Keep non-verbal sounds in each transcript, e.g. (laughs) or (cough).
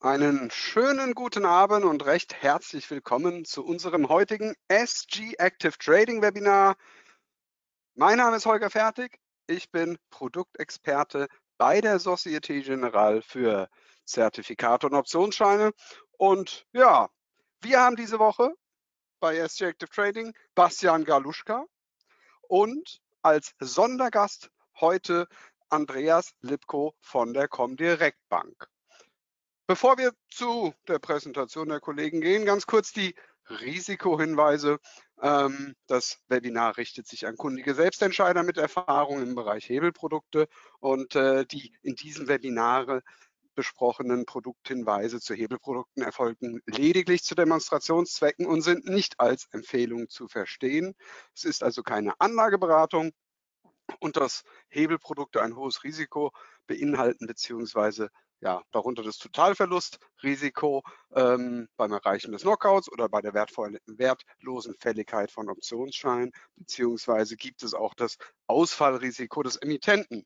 Einen schönen guten Abend und recht herzlich willkommen zu unserem heutigen SG Active Trading Webinar. Mein Name ist Holger Fertig. Ich bin Produktexperte bei der Societe Generale für Zertifikate und Optionsscheine. Und ja, wir haben diese Woche bei SG Active Trading Bastian Galuschka und als Sondergast heute Andreas Lipko von der Comdirect Bank. Bevor wir zu der Präsentation der Kollegen gehen, ganz kurz die Risikohinweise. Ähm, das Webinar richtet sich an kundige Selbstentscheider mit Erfahrung im Bereich Hebelprodukte und äh, die in diesem Webinare besprochenen Produkthinweise zu Hebelprodukten erfolgen lediglich zu Demonstrationszwecken und sind nicht als Empfehlung zu verstehen. Es ist also keine Anlageberatung und dass Hebelprodukte ein hohes Risiko beinhalten beziehungsweise ja, darunter das Totalverlustrisiko ähm, beim Erreichen des Knockouts oder bei der wertlosen Fälligkeit von Optionsscheinen, beziehungsweise gibt es auch das Ausfallrisiko des Emittenten.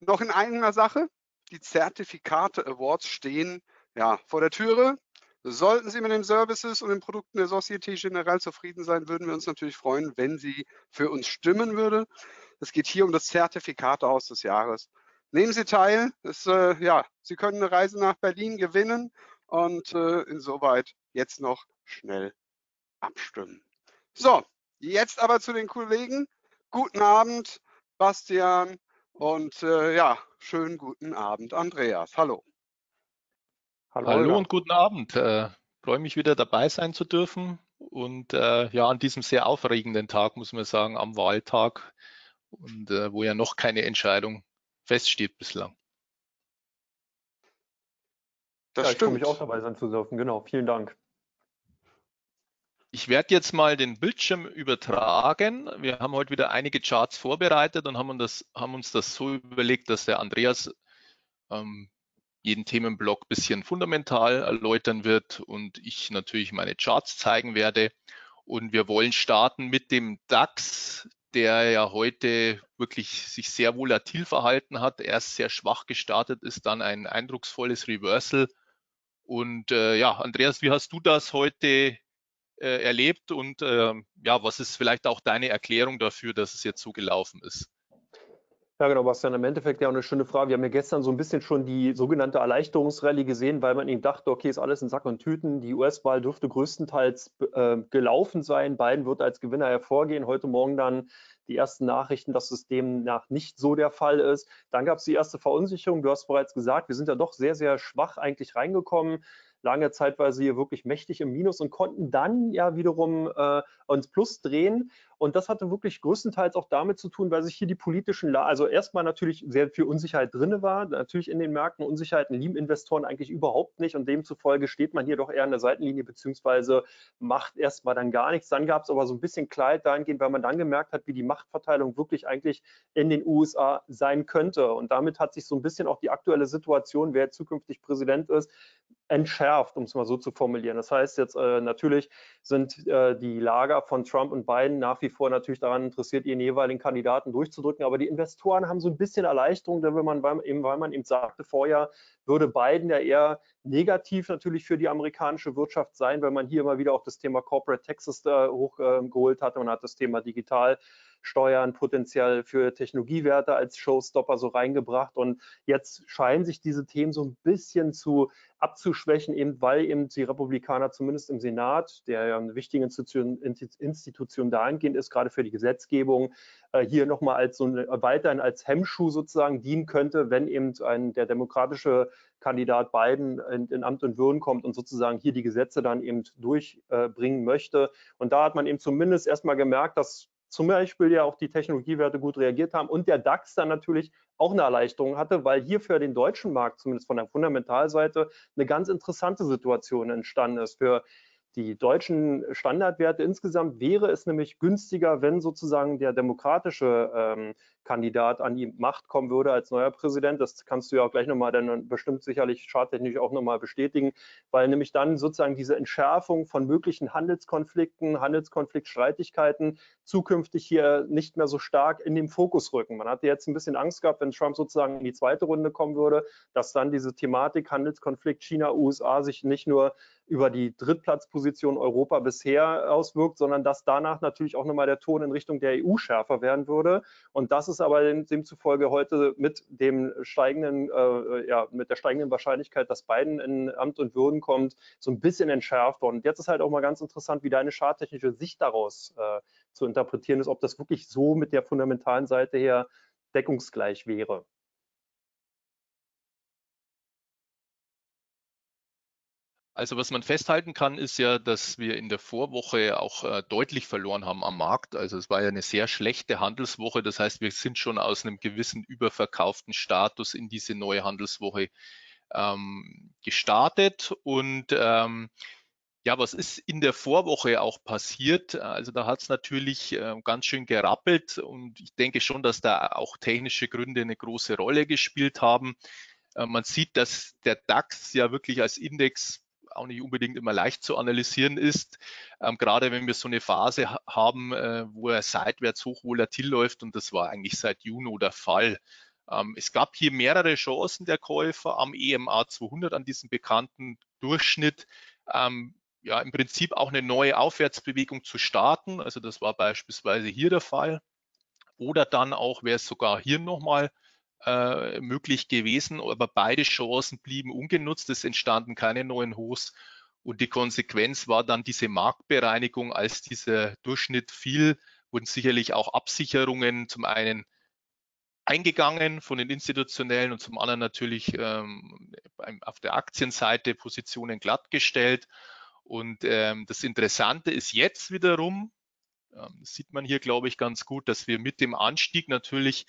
Noch in einer Sache, die Zertifikate Awards stehen ja, vor der Türe. Sollten Sie mit den Services und den Produkten der Societe Generale zufrieden sein, würden wir uns natürlich freuen, wenn Sie für uns stimmen würde. Es geht hier um das Zertifikat aus des Jahres. Nehmen Sie teil. Das, äh, ja, Sie können eine Reise nach Berlin gewinnen und äh, insoweit jetzt noch schnell abstimmen. So, jetzt aber zu den Kollegen. Guten Abend, Bastian und äh, ja, schönen guten Abend, Andreas. Hallo. Hallo, Hallo und guten Abend. Äh, freue mich wieder dabei sein zu dürfen und äh, ja, an diesem sehr aufregenden Tag, muss man sagen, am Wahltag und äh, wo ja noch keine Entscheidung feststeht bislang. Das ja, ich freue mich auch dabei sein zu dürfen. Genau, vielen Dank. Ich werde jetzt mal den Bildschirm übertragen. Wir haben heute wieder einige Charts vorbereitet und haben, das, haben uns das so überlegt, dass der Andreas ähm, jeden Themenblock ein bisschen fundamental erläutern wird und ich natürlich meine Charts zeigen werde. Und wir wollen starten mit dem DAX, der ja heute wirklich sich sehr volatil verhalten hat, erst sehr schwach gestartet ist, dann ein eindrucksvolles Reversal. Und äh, ja, Andreas, wie hast du das heute äh, erlebt und äh, ja, was ist vielleicht auch deine Erklärung dafür, dass es jetzt so gelaufen ist? Ja, genau, Bastian, im Endeffekt ja auch eine schöne Frage. Wir haben ja gestern so ein bisschen schon die sogenannte Erleichterungsrallye gesehen, weil man eben dachte, okay, ist alles in Sack und Tüten. Die US-Wahl dürfte größtenteils äh, gelaufen sein. Biden wird als Gewinner hervorgehen. Heute Morgen dann die ersten Nachrichten, dass es demnach nicht so der Fall ist. Dann gab es die erste Verunsicherung. Du hast bereits gesagt, wir sind ja doch sehr, sehr schwach eigentlich reingekommen lange zeitweise hier wirklich mächtig im Minus und konnten dann ja wiederum äh, uns Plus drehen. Und das hatte wirklich größtenteils auch damit zu tun, weil sich hier die politischen, also erstmal natürlich sehr viel Unsicherheit drin war, natürlich in den Märkten Unsicherheiten lieben Investoren eigentlich überhaupt nicht und demzufolge steht man hier doch eher an der Seitenlinie beziehungsweise macht erstmal dann gar nichts. Dann gab es aber so ein bisschen Klarheit dahingehend, weil man dann gemerkt hat, wie die Machtverteilung wirklich eigentlich in den USA sein könnte. Und damit hat sich so ein bisschen auch die aktuelle Situation, wer zukünftig Präsident ist, entschärft, um es mal so zu formulieren. Das heißt jetzt äh, natürlich sind äh, die Lager von Trump und Biden nach wie vor natürlich daran interessiert, ihren jeweiligen Kandidaten durchzudrücken. Aber die Investoren haben so ein bisschen Erleichterung, wenn man eben, weil man eben sagte vorher, würde Biden ja eher negativ natürlich für die amerikanische Wirtschaft sein, weil man hier immer wieder auch das Thema Corporate Taxes äh, hochgeholt äh, hat. Man hat das Thema Digital Steuern potenziell für Technologiewerte als Showstopper so reingebracht. Und jetzt scheinen sich diese Themen so ein bisschen zu abzuschwächen, eben weil eben die Republikaner zumindest im Senat, der ja eine wichtige Institution, Institution dahingehend ist, gerade für die Gesetzgebung, äh, hier nochmal als so eine, weiterhin als Hemmschuh sozusagen dienen könnte, wenn eben ein, der demokratische Kandidat Biden in, in, Amt und Würden kommt und sozusagen hier die Gesetze dann eben durchbringen äh, möchte. Und da hat man eben zumindest erstmal gemerkt, dass zum Beispiel ja auch die Technologiewerte gut reagiert haben und der DAX dann natürlich auch eine Erleichterung hatte, weil hier für den deutschen Markt, zumindest von der Fundamentalseite, eine ganz interessante Situation entstanden ist. Für die deutschen Standardwerte insgesamt wäre es nämlich günstiger, wenn sozusagen der demokratische ähm, Kandidat an die Macht kommen würde als neuer Präsident. Das kannst du ja auch gleich nochmal dann bestimmt sicherlich charttechnisch auch nochmal bestätigen, weil nämlich dann sozusagen diese Entschärfung von möglichen Handelskonflikten, Handelskonfliktstreitigkeiten zukünftig hier nicht mehr so stark in den Fokus rücken. Man hatte jetzt ein bisschen Angst gehabt, wenn Trump sozusagen in die zweite Runde kommen würde, dass dann diese Thematik Handelskonflikt China-USA sich nicht nur über die Drittplatzposition Europa bisher auswirkt, sondern dass danach natürlich auch nochmal der Ton in Richtung der EU schärfer werden würde. Und das ist aber demzufolge heute mit dem steigenden, äh, ja, mit der steigenden Wahrscheinlichkeit, dass Biden in Amt und Würden kommt, so ein bisschen entschärft worden. Und jetzt ist halt auch mal ganz interessant, wie deine charttechnische Sicht daraus äh, zu interpretieren ist, ob das wirklich so mit der fundamentalen Seite her deckungsgleich wäre. Also was man festhalten kann, ist ja, dass wir in der Vorwoche auch äh, deutlich verloren haben am Markt. Also es war ja eine sehr schlechte Handelswoche. Das heißt, wir sind schon aus einem gewissen überverkauften Status in diese neue Handelswoche ähm, gestartet. Und ähm, ja, was ist in der Vorwoche auch passiert? Also da hat es natürlich äh, ganz schön gerappelt und ich denke schon, dass da auch technische Gründe eine große Rolle gespielt haben. Äh, man sieht, dass der DAX ja wirklich als Index auch nicht unbedingt immer leicht zu analysieren ist. Ähm, gerade wenn wir so eine Phase ha haben, äh, wo er seitwärts hoch volatil läuft und das war eigentlich seit Juni der Fall. Ähm, es gab hier mehrere Chancen der Käufer am EMA 200, an diesem bekannten Durchschnitt. Ähm, ja, im Prinzip auch eine neue Aufwärtsbewegung zu starten. Also das war beispielsweise hier der Fall. Oder dann auch wäre es sogar hier nochmal äh, möglich gewesen, aber beide Chancen blieben ungenutzt. Es entstanden keine neuen Hochs und die Konsequenz war dann diese Marktbereinigung, als dieser Durchschnitt fiel, wurden sicherlich auch Absicherungen zum einen eingegangen von den institutionellen und zum anderen natürlich ähm, auf der Aktienseite Positionen glattgestellt. Und ähm, das Interessante ist jetzt wiederum, ähm, sieht man hier, glaube ich, ganz gut, dass wir mit dem Anstieg natürlich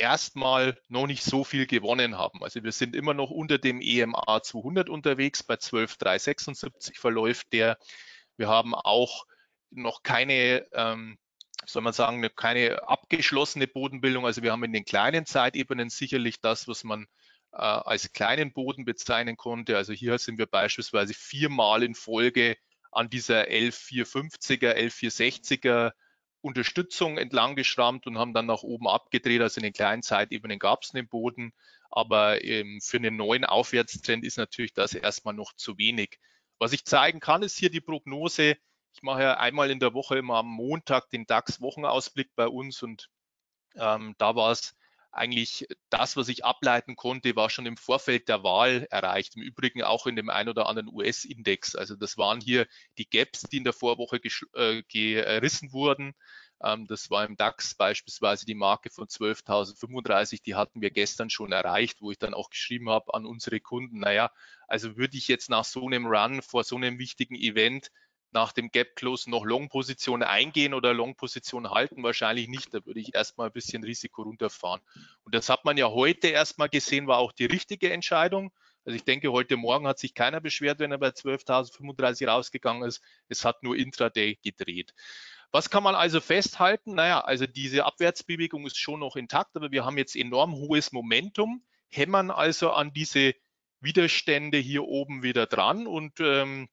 erstmal noch nicht so viel gewonnen haben. Also wir sind immer noch unter dem EMA 200 unterwegs, bei 12,376 verläuft der. Wir haben auch noch keine, ähm, soll man sagen, keine abgeschlossene Bodenbildung. Also wir haben in den kleinen Zeitebenen sicherlich das, was man äh, als kleinen Boden bezeichnen konnte. Also hier sind wir beispielsweise viermal in Folge an dieser 11450er, 11460er Unterstützung entlang geschrammt und haben dann nach oben abgedreht. Also in den kleinen Zeitebenen gab es einen Boden, aber ähm, für einen neuen Aufwärtstrend ist natürlich das erstmal noch zu wenig. Was ich zeigen kann, ist hier die Prognose. Ich mache ja einmal in der Woche immer am Montag den DAX-Wochenausblick bei uns und ähm, da war es eigentlich das, was ich ableiten konnte, war schon im Vorfeld der Wahl erreicht. Im Übrigen auch in dem ein oder anderen US-Index. Also das waren hier die Gaps, die in der Vorwoche äh, gerissen wurden. Ähm, das war im DAX beispielsweise die Marke von 12.035, die hatten wir gestern schon erreicht, wo ich dann auch geschrieben habe an unsere Kunden, naja, also würde ich jetzt nach so einem Run vor so einem wichtigen Event nach dem Gap Close noch Long-Position eingehen oder Long-Position halten? Wahrscheinlich nicht. Da würde ich erstmal ein bisschen Risiko runterfahren. Und das hat man ja heute erstmal gesehen, war auch die richtige Entscheidung. Also ich denke, heute Morgen hat sich keiner beschwert, wenn er bei 12.035 rausgegangen ist. Es hat nur Intraday gedreht. Was kann man also festhalten? Naja, also diese Abwärtsbewegung ist schon noch intakt, aber wir haben jetzt enorm hohes Momentum, hämmern also an diese Widerstände hier oben wieder dran und ähm,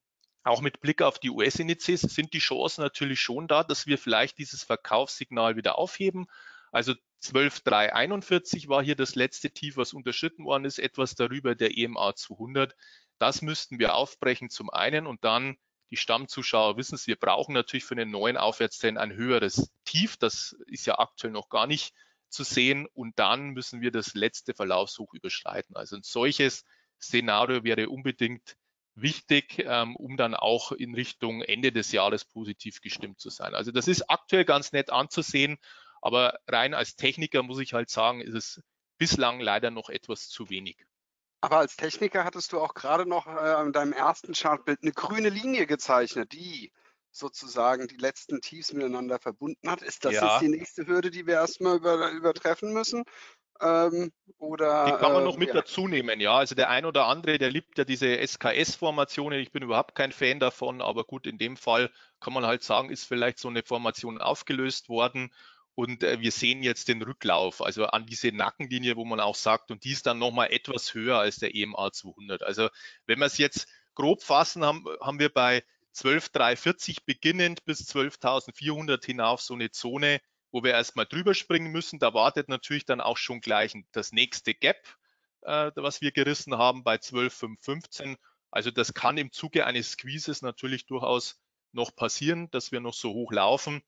auch mit Blick auf die US-Indizes sind die Chancen natürlich schon da, dass wir vielleicht dieses Verkaufssignal wieder aufheben. Also 12,341 war hier das letzte Tief, was unterschritten worden ist, etwas darüber der EMA 200. Das müssten wir aufbrechen zum einen und dann die Stammzuschauer wissen es, wir brauchen natürlich für einen neuen Aufwärtstrend ein höheres Tief. Das ist ja aktuell noch gar nicht zu sehen und dann müssen wir das letzte Verlaufshoch überschreiten. Also ein solches Szenario wäre unbedingt wichtig, ähm, um dann auch in Richtung Ende des Jahres positiv gestimmt zu sein. Also das ist aktuell ganz nett anzusehen, aber rein als Techniker muss ich halt sagen, ist es bislang leider noch etwas zu wenig. Aber als Techniker hattest du auch gerade noch äh, in deinem ersten Chartbild eine grüne Linie gezeichnet, die sozusagen die letzten Tiefs miteinander verbunden hat. Ist das ja. jetzt die nächste Hürde, die wir erstmal über, übertreffen müssen? Ähm, oder, die kann man noch äh, mit ja. dazu nehmen, ja. Also der ein oder andere, der liebt ja diese SKS-Formationen. Ich bin überhaupt kein Fan davon, aber gut, in dem Fall kann man halt sagen, ist vielleicht so eine Formation aufgelöst worden. Und äh, wir sehen jetzt den Rücklauf, also an diese Nackenlinie, wo man auch sagt, und die ist dann nochmal etwas höher als der EMA 200. Also wenn wir es jetzt grob fassen, haben, haben wir bei 12.340 beginnend bis 12.400 hinauf so eine Zone, wo wir erstmal drüber springen müssen. Da wartet natürlich dann auch schon gleich das nächste Gap, äh, was wir gerissen haben bei 12.515. Also das kann im Zuge eines Squeezes natürlich durchaus noch passieren, dass wir noch so hoch laufen.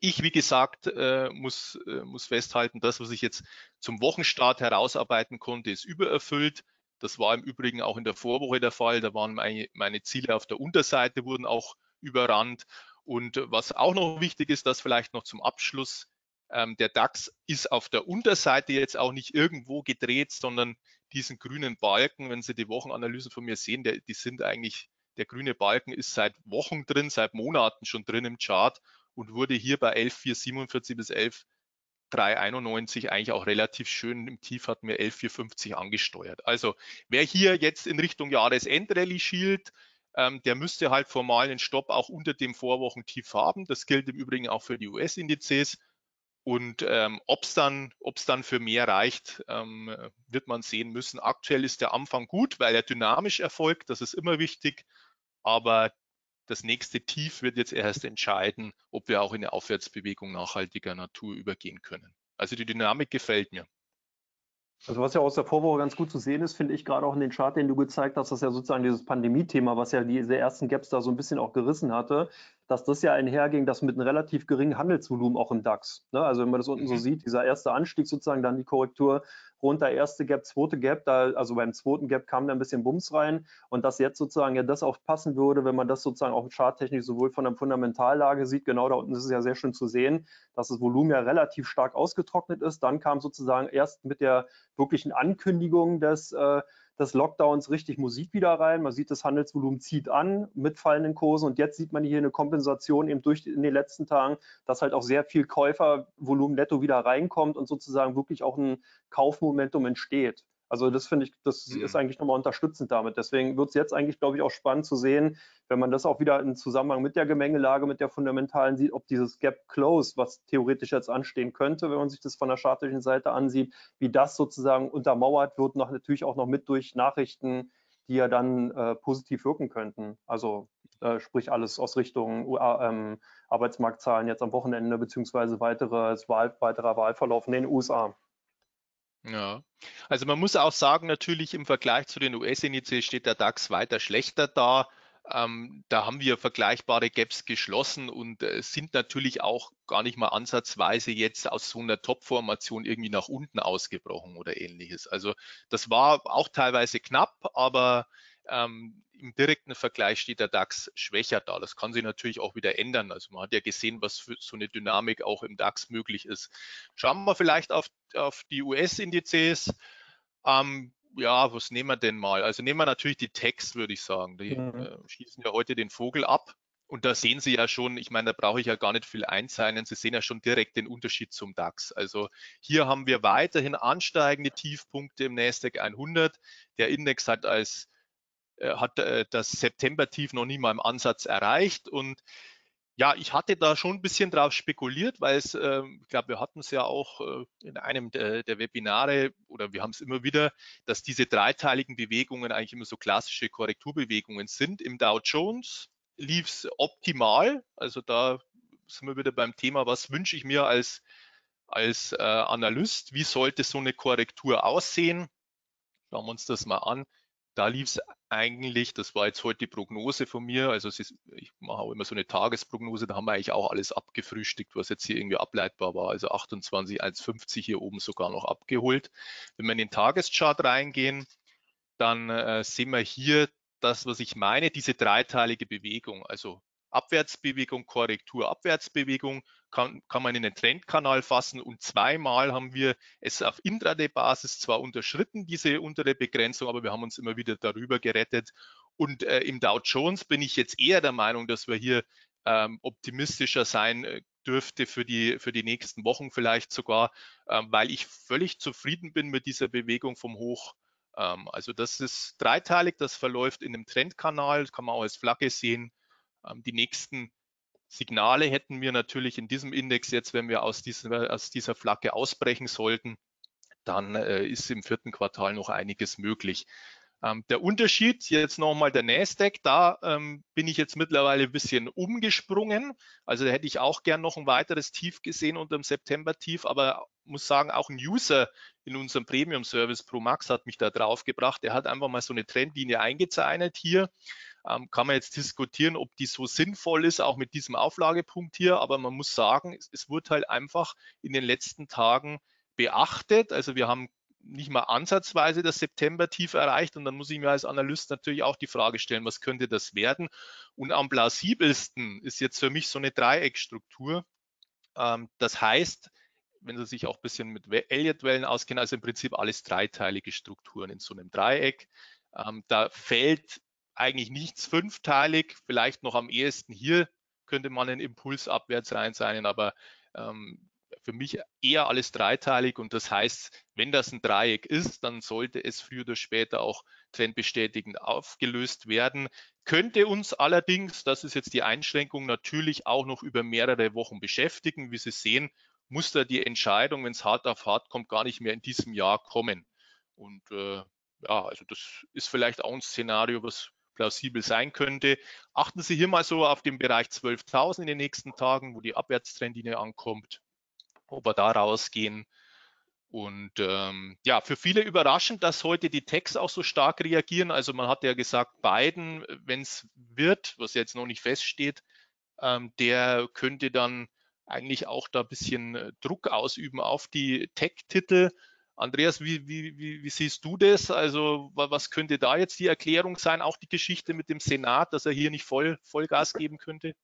Ich, wie gesagt, äh, muss, äh, muss festhalten, das, was ich jetzt zum Wochenstart herausarbeiten konnte, ist übererfüllt. Das war im Übrigen auch in der Vorwoche der Fall. Da waren meine, meine Ziele auf der Unterseite, wurden auch überrannt. Und was auch noch wichtig ist, das vielleicht noch zum Abschluss. Ähm, der DAX ist auf der Unterseite jetzt auch nicht irgendwo gedreht, sondern diesen grünen Balken, wenn Sie die Wochenanalysen von mir sehen, der, die sind eigentlich, der grüne Balken ist seit Wochen drin, seit Monaten schon drin im Chart und wurde hier bei 11,447 bis 11 391 eigentlich auch relativ schön. Im Tief hatten wir 11,450 angesteuert. Also wer hier jetzt in Richtung Jahresendrallye schielt, ähm, der müsste halt formal einen Stopp auch unter dem Vorwochentief haben. Das gilt im Übrigen auch für die US-Indizes. Und ähm, ob es dann, dann für mehr reicht, ähm, wird man sehen müssen. Aktuell ist der Anfang gut, weil er dynamisch erfolgt. Das ist immer wichtig. Aber das nächste Tief wird jetzt erst entscheiden, ob wir auch in eine Aufwärtsbewegung nachhaltiger Natur übergehen können. Also die Dynamik gefällt mir. Also was ja aus der Vorwoche ganz gut zu sehen ist, finde ich gerade auch in den Chart, den du gezeigt hast, dass ja sozusagen dieses Pandemie-Thema, was ja diese ersten Gaps da so ein bisschen auch gerissen hatte, dass das ja einherging, dass mit einem relativ geringen Handelsvolumen auch im DAX. Ne? Also wenn man das unten so mhm. sieht, dieser erste Anstieg sozusagen, dann die Korrektur runter, erste Gap, zweite Gap, da, also beim zweiten Gap kam da ein bisschen Bums rein und dass jetzt sozusagen ja das auch passen würde, wenn man das sozusagen auch charttechnisch sowohl von der Fundamentallage sieht, genau da unten ist es ja sehr schön zu sehen, dass das Volumen ja relativ stark ausgetrocknet ist. Dann kam sozusagen erst mit der wirklichen Ankündigung des äh, des Lockdowns richtig Musik wieder rein. Man sieht, das Handelsvolumen zieht an mit fallenden Kursen und jetzt sieht man hier eine Kompensation eben durch in den letzten Tagen, dass halt auch sehr viel Käufervolumen netto wieder reinkommt und sozusagen wirklich auch ein Kaufmomentum entsteht. Also das finde ich, das mhm. ist eigentlich nochmal unterstützend damit. Deswegen wird es jetzt eigentlich, glaube ich, auch spannend zu sehen, wenn man das auch wieder in Zusammenhang mit der Gemengelage, mit der fundamentalen sieht, ob dieses Gap Close, was theoretisch jetzt anstehen könnte, wenn man sich das von der chartischen Seite ansieht, wie das sozusagen untermauert wird, noch natürlich auch noch mit durch Nachrichten, die ja dann äh, positiv wirken könnten. Also äh, sprich alles aus Richtung ähm, Arbeitsmarktzahlen jetzt am Wochenende beziehungsweise weiteres Wahl, weiterer Wahlverlauf in den USA. Ja, also man muss auch sagen, natürlich im Vergleich zu den US-Indizes steht der DAX weiter schlechter da. Ähm, da haben wir vergleichbare Gaps geschlossen und äh, sind natürlich auch gar nicht mal ansatzweise jetzt aus so einer Top-Formation irgendwie nach unten ausgebrochen oder ähnliches. Also das war auch teilweise knapp, aber ähm, im direkten Vergleich steht der DAX schwächer da. Das kann sich natürlich auch wieder ändern. Also man hat ja gesehen, was für so eine Dynamik auch im DAX möglich ist. Schauen wir vielleicht auf, auf die US-Indizes. Ähm, ja, was nehmen wir denn mal? Also nehmen wir natürlich die Text, würde ich sagen. Die mhm. äh, schießen ja heute den Vogel ab. Und da sehen Sie ja schon, ich meine, da brauche ich ja gar nicht viel einzeichnen. Sie sehen ja schon direkt den Unterschied zum DAX. Also hier haben wir weiterhin ansteigende Tiefpunkte im NASDAQ 100. Der Index hat als hat äh, das September-Tief noch nie mal im Ansatz erreicht. Und ja, ich hatte da schon ein bisschen drauf spekuliert, weil es, äh, ich glaube, wir hatten es ja auch äh, in einem der, Webinare oder wir haben es immer wieder, dass diese dreiteiligen Bewegungen eigentlich immer so klassische Korrekturbewegungen sind. Im Dow Jones lief es optimal. Also da sind wir wieder beim Thema, was wünsche ich mir als, als äh, Analyst? Wie sollte so eine Korrektur aussehen? Schauen wir uns das mal an da lief es eigentlich, das war jetzt heute die Prognose von mir, also ist, ich mache auch immer so eine Tagesprognose, da haben wir eigentlich auch alles abgefrühstückt, was jetzt hier irgendwie ableitbar war, also 28, 1,50 hier oben sogar noch abgeholt. Wenn wir in den Tageschart reingehen, dann äh, sehen wir hier das, was ich meine, diese dreiteilige Bewegung, also Abwärtsbewegung, Korrektur, Abwärtsbewegung, kann, kann man in den Trendkanal fassen und zweimal haben wir es auf Intraday-Basis zwar unterschritten, diese untere Begrenzung, aber wir haben uns immer wieder darüber gerettet. Und äh, im Dow Jones bin ich jetzt eher der Meinung, dass wir hier ähm, optimistischer sein äh, dürfte für die, für die nächsten Wochen vielleicht sogar, ähm, weil ich völlig zufrieden bin mit dieser Bewegung vom Hoch. Ähm, also das ist dreiteilig, das verläuft in einem Trendkanal, kann man auch als Flagge sehen. Ähm, die nächsten Signale hätten wir natürlich in diesem Index jetzt, wenn wir aus dieser, aus dieser Flagge ausbrechen sollten, dann äh, ist im vierten Quartal noch einiges möglich. Ähm, der Unterschied, jetzt nochmal der Nasdaq, da ähm, bin ich jetzt mittlerweile ein bisschen umgesprungen. Also da hätte ich auch gern noch ein weiteres Tief gesehen unter dem September-Tief, aber muss sagen, auch ein User in unserem Premium-Service Pro Max hat mich da drauf gebracht. Der hat einfach mal so eine Trendlinie eingezeichnet hier. Ähm, kann man jetzt diskutieren, ob die so sinnvoll ist, auch mit diesem Auflagepunkt hier, aber man muss sagen, es, es wurde halt einfach in den letzten Tagen beachtet. Also wir haben nicht mal ansatzweise das September-Tief erreicht. Und dann muss ich mir als Analyst natürlich auch die Frage stellen, was könnte das werden? Und am plausibelsten ist jetzt für mich so eine Dreieckstruktur. Ähm, das heißt, wenn Sie sich auch ein bisschen mit Elliott-Wellen auskennen, also im Prinzip alles dreiteilige Strukturen in so einem Dreieck. Ähm, da fällt eigentlich nichts fünfteilig, vielleicht noch am ehesten hier könnte man einen Impuls abwärts rein sein, aber ähm, für mich eher alles dreiteilig und das heißt, wenn das ein Dreieck ist, dann sollte es früher oder später auch trendbestätigend aufgelöst werden. Könnte uns allerdings, das ist jetzt die Einschränkung, natürlich auch noch über mehrere Wochen beschäftigen. Wie Sie sehen, muss da die Entscheidung, wenn es hart auf hart kommt, gar nicht mehr in diesem Jahr kommen. Und äh, ja, also das ist vielleicht auch ein Szenario, was plausibel sein könnte. Achten Sie hier mal so auf den Bereich 12.000 in den nächsten Tagen, wo die Abwärtstrendlinie ankommt ob wir da rausgehen. Und ähm, ja, für viele überraschend, dass heute die Techs auch so stark reagieren. Also man hat ja gesagt, Biden, wenn es wird, was jetzt noch nicht feststeht, ähm, der könnte dann eigentlich auch da ein bisschen äh, Druck ausüben auf die Tech-Titel. Andreas, wie, wie, wie, wie, siehst du das? Also was könnte da jetzt die Erklärung sein? Auch die Geschichte mit dem Senat, dass er hier nicht voll Vollgas geben könnte?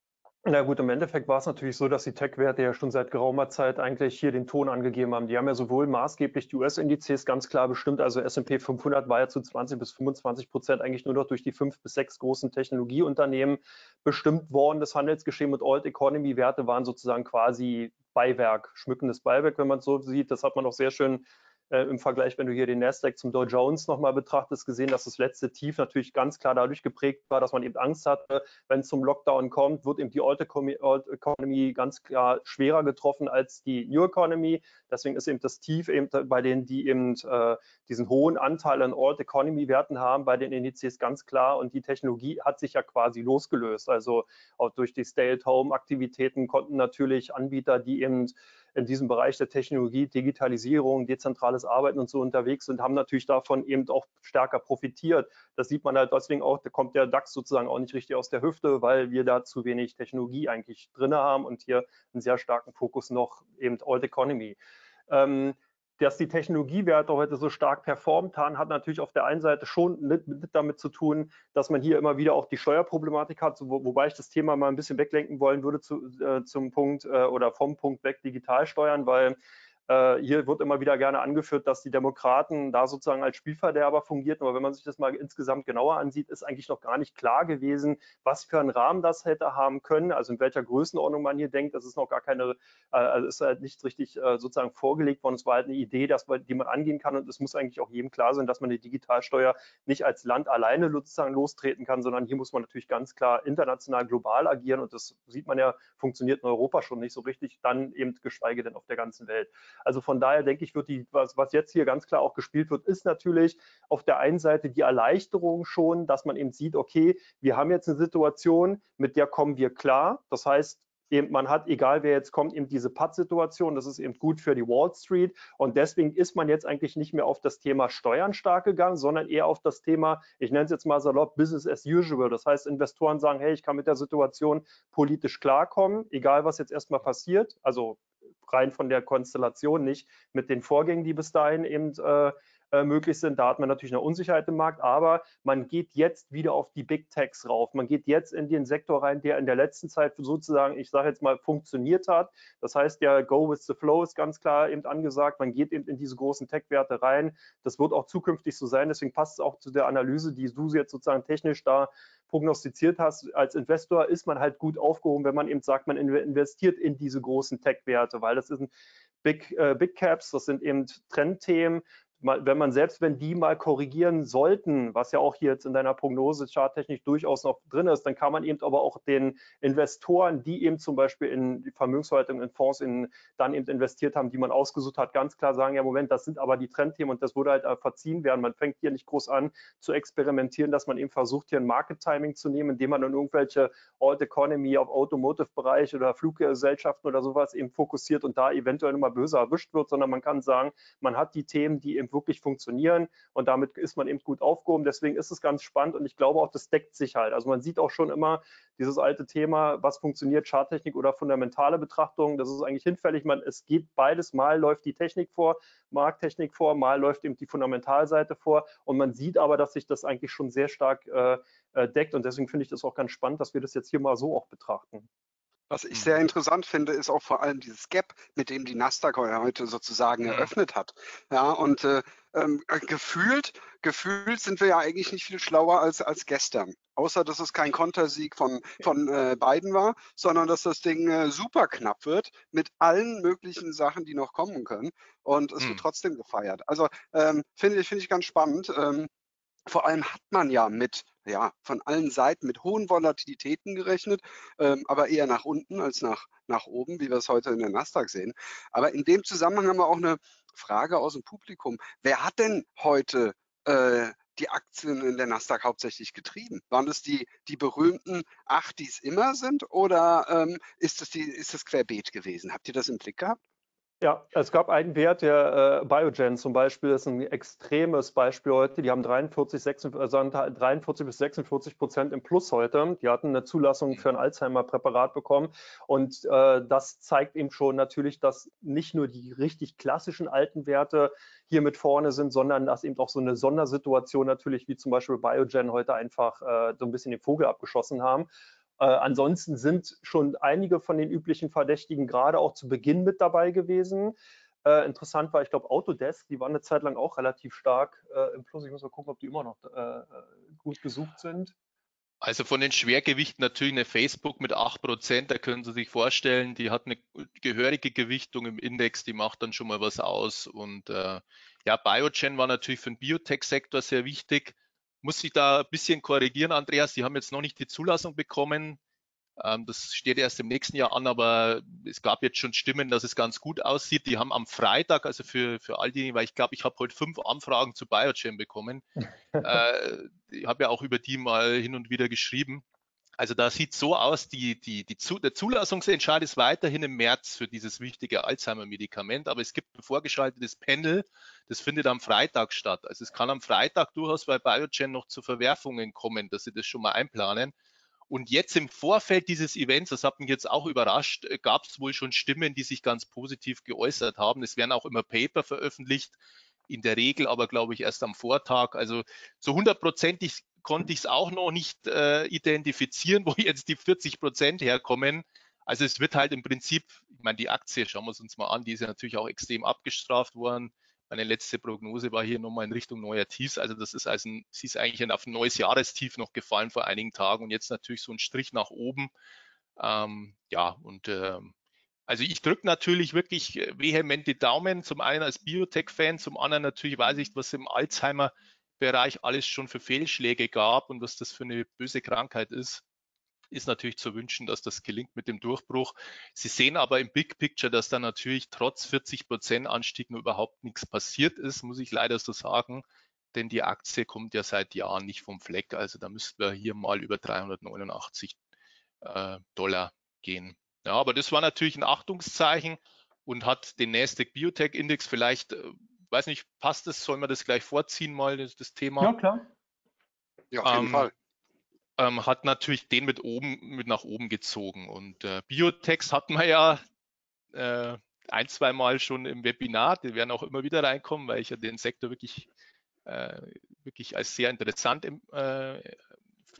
Na gut, im Endeffekt war es natürlich so, dass die Tech-Werte ja schon seit geraumer Zeit eigentlich hier den Ton angegeben haben. Die haben ja sowohl maßgeblich die US-Indizes ganz klar bestimmt, also S&P 500 war ja zu 20 bis 25 Prozent eigentlich nur noch durch die fünf bis sechs großen Technologieunternehmen bestimmt worden. Das Handelsgeschehen mit Old Economy-Werte waren sozusagen quasi Beiwerk, schmückendes Beiwerk, wenn man es so sieht. Das hat man auch sehr schön äh, im Vergleich, wenn du hier den Nasdaq zum Dow Jones nochmal betrachtest, gesehen, dass das letzte Tief natürlich ganz klar dadurch geprägt war, dass man eben Angst hatte, wenn es zum Lockdown kommt, wird eben die Old Economy ganz klar schwerer getroffen als die New Economy. Deswegen ist eben das Tief eben bei denen, die eben äh, diesen hohen Anteil an Old Economy Werten haben, bei den Indizes ganz klar. Und die Technologie hat sich ja quasi losgelöst. Also auch durch die Stay-at-Home-Aktivitäten konnten natürlich Anbieter, die eben in diesem Bereich der Technologie, Digitalisierung, dezentrales Arbeiten und so unterwegs sind, haben natürlich davon eben auch stärker profitiert. Das sieht man halt deswegen auch, da kommt der DAX sozusagen auch nicht richtig aus der Hüfte, weil wir da zu wenig Technologie eigentlich drin haben und hier einen sehr starken Fokus noch eben Old Economy. Ähm, dass die Technologiewerte heute so stark performt haben, hat natürlich auf der einen Seite schon mit, mit damit zu tun, dass man hier immer wieder auch die Steuerproblematik hat, wo, wobei ich das Thema mal ein bisschen weglenken wollen würde zu, äh, zum Punkt äh, oder vom Punkt weg Digitalsteuern, weil äh, hier wird immer wieder gerne angeführt, dass die Demokraten da sozusagen als Spielverderber fungierten. Aber wenn man sich das mal insgesamt genauer ansieht, ist eigentlich noch gar nicht klar gewesen, was für einen Rahmen das hätte haben können, also in welcher Größenordnung man hier denkt. Das ist noch gar keine, äh, also ist halt nicht richtig äh, sozusagen vorgelegt worden. Es war halt eine Idee, dass man, die man angehen kann. Und es muss eigentlich auch jedem klar sein, dass man die Digitalsteuer nicht als Land alleine sozusagen lostreten kann, sondern hier muss man natürlich ganz klar international, global agieren. Und das sieht man ja, funktioniert in Europa schon nicht so richtig, dann eben geschweige denn auf der ganzen Welt. Also von daher denke ich, wird die, was, was jetzt hier ganz klar auch gespielt wird, ist natürlich auf der einen Seite die Erleichterung schon, dass man eben sieht, okay, wir haben jetzt eine Situation, mit der kommen wir klar. Das heißt, Eben, man hat, egal wer jetzt kommt, eben diese Pad-Situation. Das ist eben gut für die Wall Street. Und deswegen ist man jetzt eigentlich nicht mehr auf das Thema Steuern stark gegangen, sondern eher auf das Thema, ich nenne es jetzt mal salopp, Business as usual. Das heißt, Investoren sagen, hey, ich kann mit der Situation politisch klarkommen, egal was jetzt erstmal passiert. Also rein von der Konstellation nicht mit den Vorgängen, die bis dahin eben äh, äh, möglich sind. Da hat man natürlich eine Unsicherheit im Markt, aber man geht jetzt wieder auf die Big Techs rauf. Man geht jetzt in den Sektor rein, der in der letzten Zeit sozusagen, ich sage jetzt mal, funktioniert hat. Das heißt, der Go with the Flow ist ganz klar eben angesagt. Man geht eben in diese großen Tech-Werte rein. Das wird auch zukünftig so sein. Deswegen passt es auch zu der Analyse, die du jetzt sozusagen technisch da prognostiziert hast. Als Investor ist man halt gut aufgehoben, wenn man eben sagt, man investiert in diese großen Tech-Werte, weil das sind Big, äh, Big Caps, das sind eben Trendthemen wenn man selbst, wenn die mal korrigieren sollten, was ja auch hier jetzt in deiner Prognose charttechnisch durchaus noch drin ist, dann kann man eben aber auch den Investoren, die eben zum Beispiel in die Vermögensverwaltung, in Fonds in, dann eben investiert haben, die man ausgesucht hat, ganz klar sagen, ja Moment, das sind aber die Trendthemen und das würde halt äh, verziehen werden. Man fängt hier nicht groß an zu experimentieren, dass man eben versucht, hier ein Market Timing zu nehmen, indem man dann irgendwelche Old Economy auf Automotive-Bereich oder Fluggesellschaften oder sowas eben fokussiert und da eventuell nochmal böse erwischt wird, sondern man kann sagen, man hat die Themen, die eben wirklich funktionieren und damit ist man eben gut aufgehoben. Deswegen ist es ganz spannend und ich glaube auch, das deckt sich halt. Also man sieht auch schon immer dieses alte Thema, was funktioniert, Charttechnik oder fundamentale Betrachtung, das ist eigentlich hinfällig. Man, es geht beides, mal läuft die Technik vor, Markttechnik vor, mal läuft eben die Fundamentalseite vor und man sieht aber, dass sich das eigentlich schon sehr stark äh, äh deckt und deswegen finde ich das auch ganz spannend, dass wir das jetzt hier mal so auch betrachten. Was ich sehr mhm. interessant finde, ist auch vor allem dieses Gap, mit dem die Nasdaq heute sozusagen mhm. eröffnet hat. Ja, und äh, ähm, äh, gefühlt, gefühlt sind wir ja eigentlich nicht viel schlauer als, als gestern. Außer, dass es kein Kontersieg von, von äh, Biden war, sondern dass das Ding äh, super knapp wird mit allen möglichen Sachen, die noch kommen können. Und es mhm. wird trotzdem gefeiert. Also ähm, finde ich, finde ich ganz spannend. Ähm, vor allem hat man ja mit, ja, von allen Seiten mit hohen Volatilitäten gerechnet, ähm, aber eher nach unten als nach, nach oben, wie wir es heute in der Nasdaq sehen. Aber in dem Zusammenhang haben wir auch eine Frage aus dem Publikum. Wer hat denn heute äh, die Aktien in der Nasdaq hauptsächlich getrieben? Waren es die, die berühmten acht, die es immer sind, oder ähm, ist, das die, ist das querbeet gewesen? Habt ihr das im Blick gehabt? Ja, es gab einen Wert, der äh, Biogen zum Beispiel ist ein extremes Beispiel heute. Die haben 43, 46, also 43 bis 46 Prozent im Plus heute. Die hatten eine Zulassung für ein Alzheimer-Präparat bekommen. Und äh, das zeigt eben schon natürlich, dass nicht nur die richtig klassischen alten Werte hier mit vorne sind, sondern dass eben auch so eine Sondersituation natürlich, wie zum Beispiel Biogen heute einfach äh, so ein bisschen den Vogel abgeschossen haben. Äh, ansonsten sind schon einige von den üblichen Verdächtigen gerade auch zu Beginn mit dabei gewesen. Äh, interessant war, ich glaube, Autodesk, die waren eine Zeit lang auch relativ stark äh, im Plus. Ich muss mal gucken, ob die immer noch äh, gut gesucht sind. Also von den Schwergewichten natürlich eine Facebook mit 8%, da können Sie sich vorstellen, die hat eine gehörige Gewichtung im Index, die macht dann schon mal was aus. Und äh, ja, Biogen war natürlich für den Biotech-Sektor sehr wichtig muss ich da ein bisschen korrigieren, Andreas. Sie haben jetzt noch nicht die Zulassung bekommen. Ähm, das steht erst im nächsten Jahr an, aber es gab jetzt schon Stimmen, dass es ganz gut aussieht. Die haben am Freitag, also für, für all die, weil ich glaube, ich habe heute fünf Anfragen zu Biogen bekommen. (laughs) äh, ich habe ja auch über die mal hin und wieder geschrieben. Also da sieht so aus, die, die, die, der Zulassungsentscheid ist weiterhin im März für dieses wichtige Alzheimer-Medikament, aber es gibt ein vorgeschaltetes Panel, das findet am Freitag statt. Also es kann am Freitag durchaus bei Biogen noch zu Verwerfungen kommen, dass sie das schon mal einplanen. Und jetzt im Vorfeld dieses Events, das hat mich jetzt auch überrascht, äh, gab es wohl schon Stimmen, die sich ganz positiv geäußert haben. Es werden auch immer Paper veröffentlicht, in der Regel aber, glaube ich, erst am Vortag. Also so hundertprozentig konnte ich es auch noch nicht äh, identifizieren, (laughs) wo jetzt die 40 Prozent herkommen. Also es wird halt im Prinzip, ich meine, die Aktie, schauen wir es uns mal an, die ist ja natürlich auch extrem abgestraft worden. Meine letzte Prognose war hier nochmal in Richtung neuer Tiefs. Also das ist also ein, sie ist eigentlich auf ein neues Jahrestief noch gefallen vor einigen Tagen und jetzt natürlich so ein Strich nach oben. Ähm, ja, und ähm, also ich drücke natürlich wirklich vehement die Daumen, zum einen als Biotech-Fan, zum anderen natürlich weiß ich, was im Alzheimer Bereich alles schon für Fehlschläge gab und was das für eine böse Krankheit ist, ist natürlich zu wünschen, dass das gelingt mit dem Durchbruch. Sie sehen aber im Big Picture, dass da natürlich trotz 40 Prozent Anstieg nur überhaupt nichts passiert ist, muss ich leider so sagen, denn die Aktie kommt ja seit Jahren nicht vom Fleck. Also da müssten wir hier mal über 389 äh, Dollar gehen. Ja, aber das war natürlich ein Achtungszeichen und hat den Nasdaq Biotech Index vielleicht äh, weiß nicht, passt es? Sollen wir das gleich vorziehen, mal das, das Thema? Ja, klar. Ja, auf jeden ähm, Fall. Ähm, hat natürlich den mit oben, mit nach oben gezogen. Und äh, Biotex hatten wir ja äh, ein, zwei Mal schon im Webinar. Die werden auch immer wieder reinkommen, weil ich ja den Sektor wirklich, äh, wirklich als sehr interessant im, äh,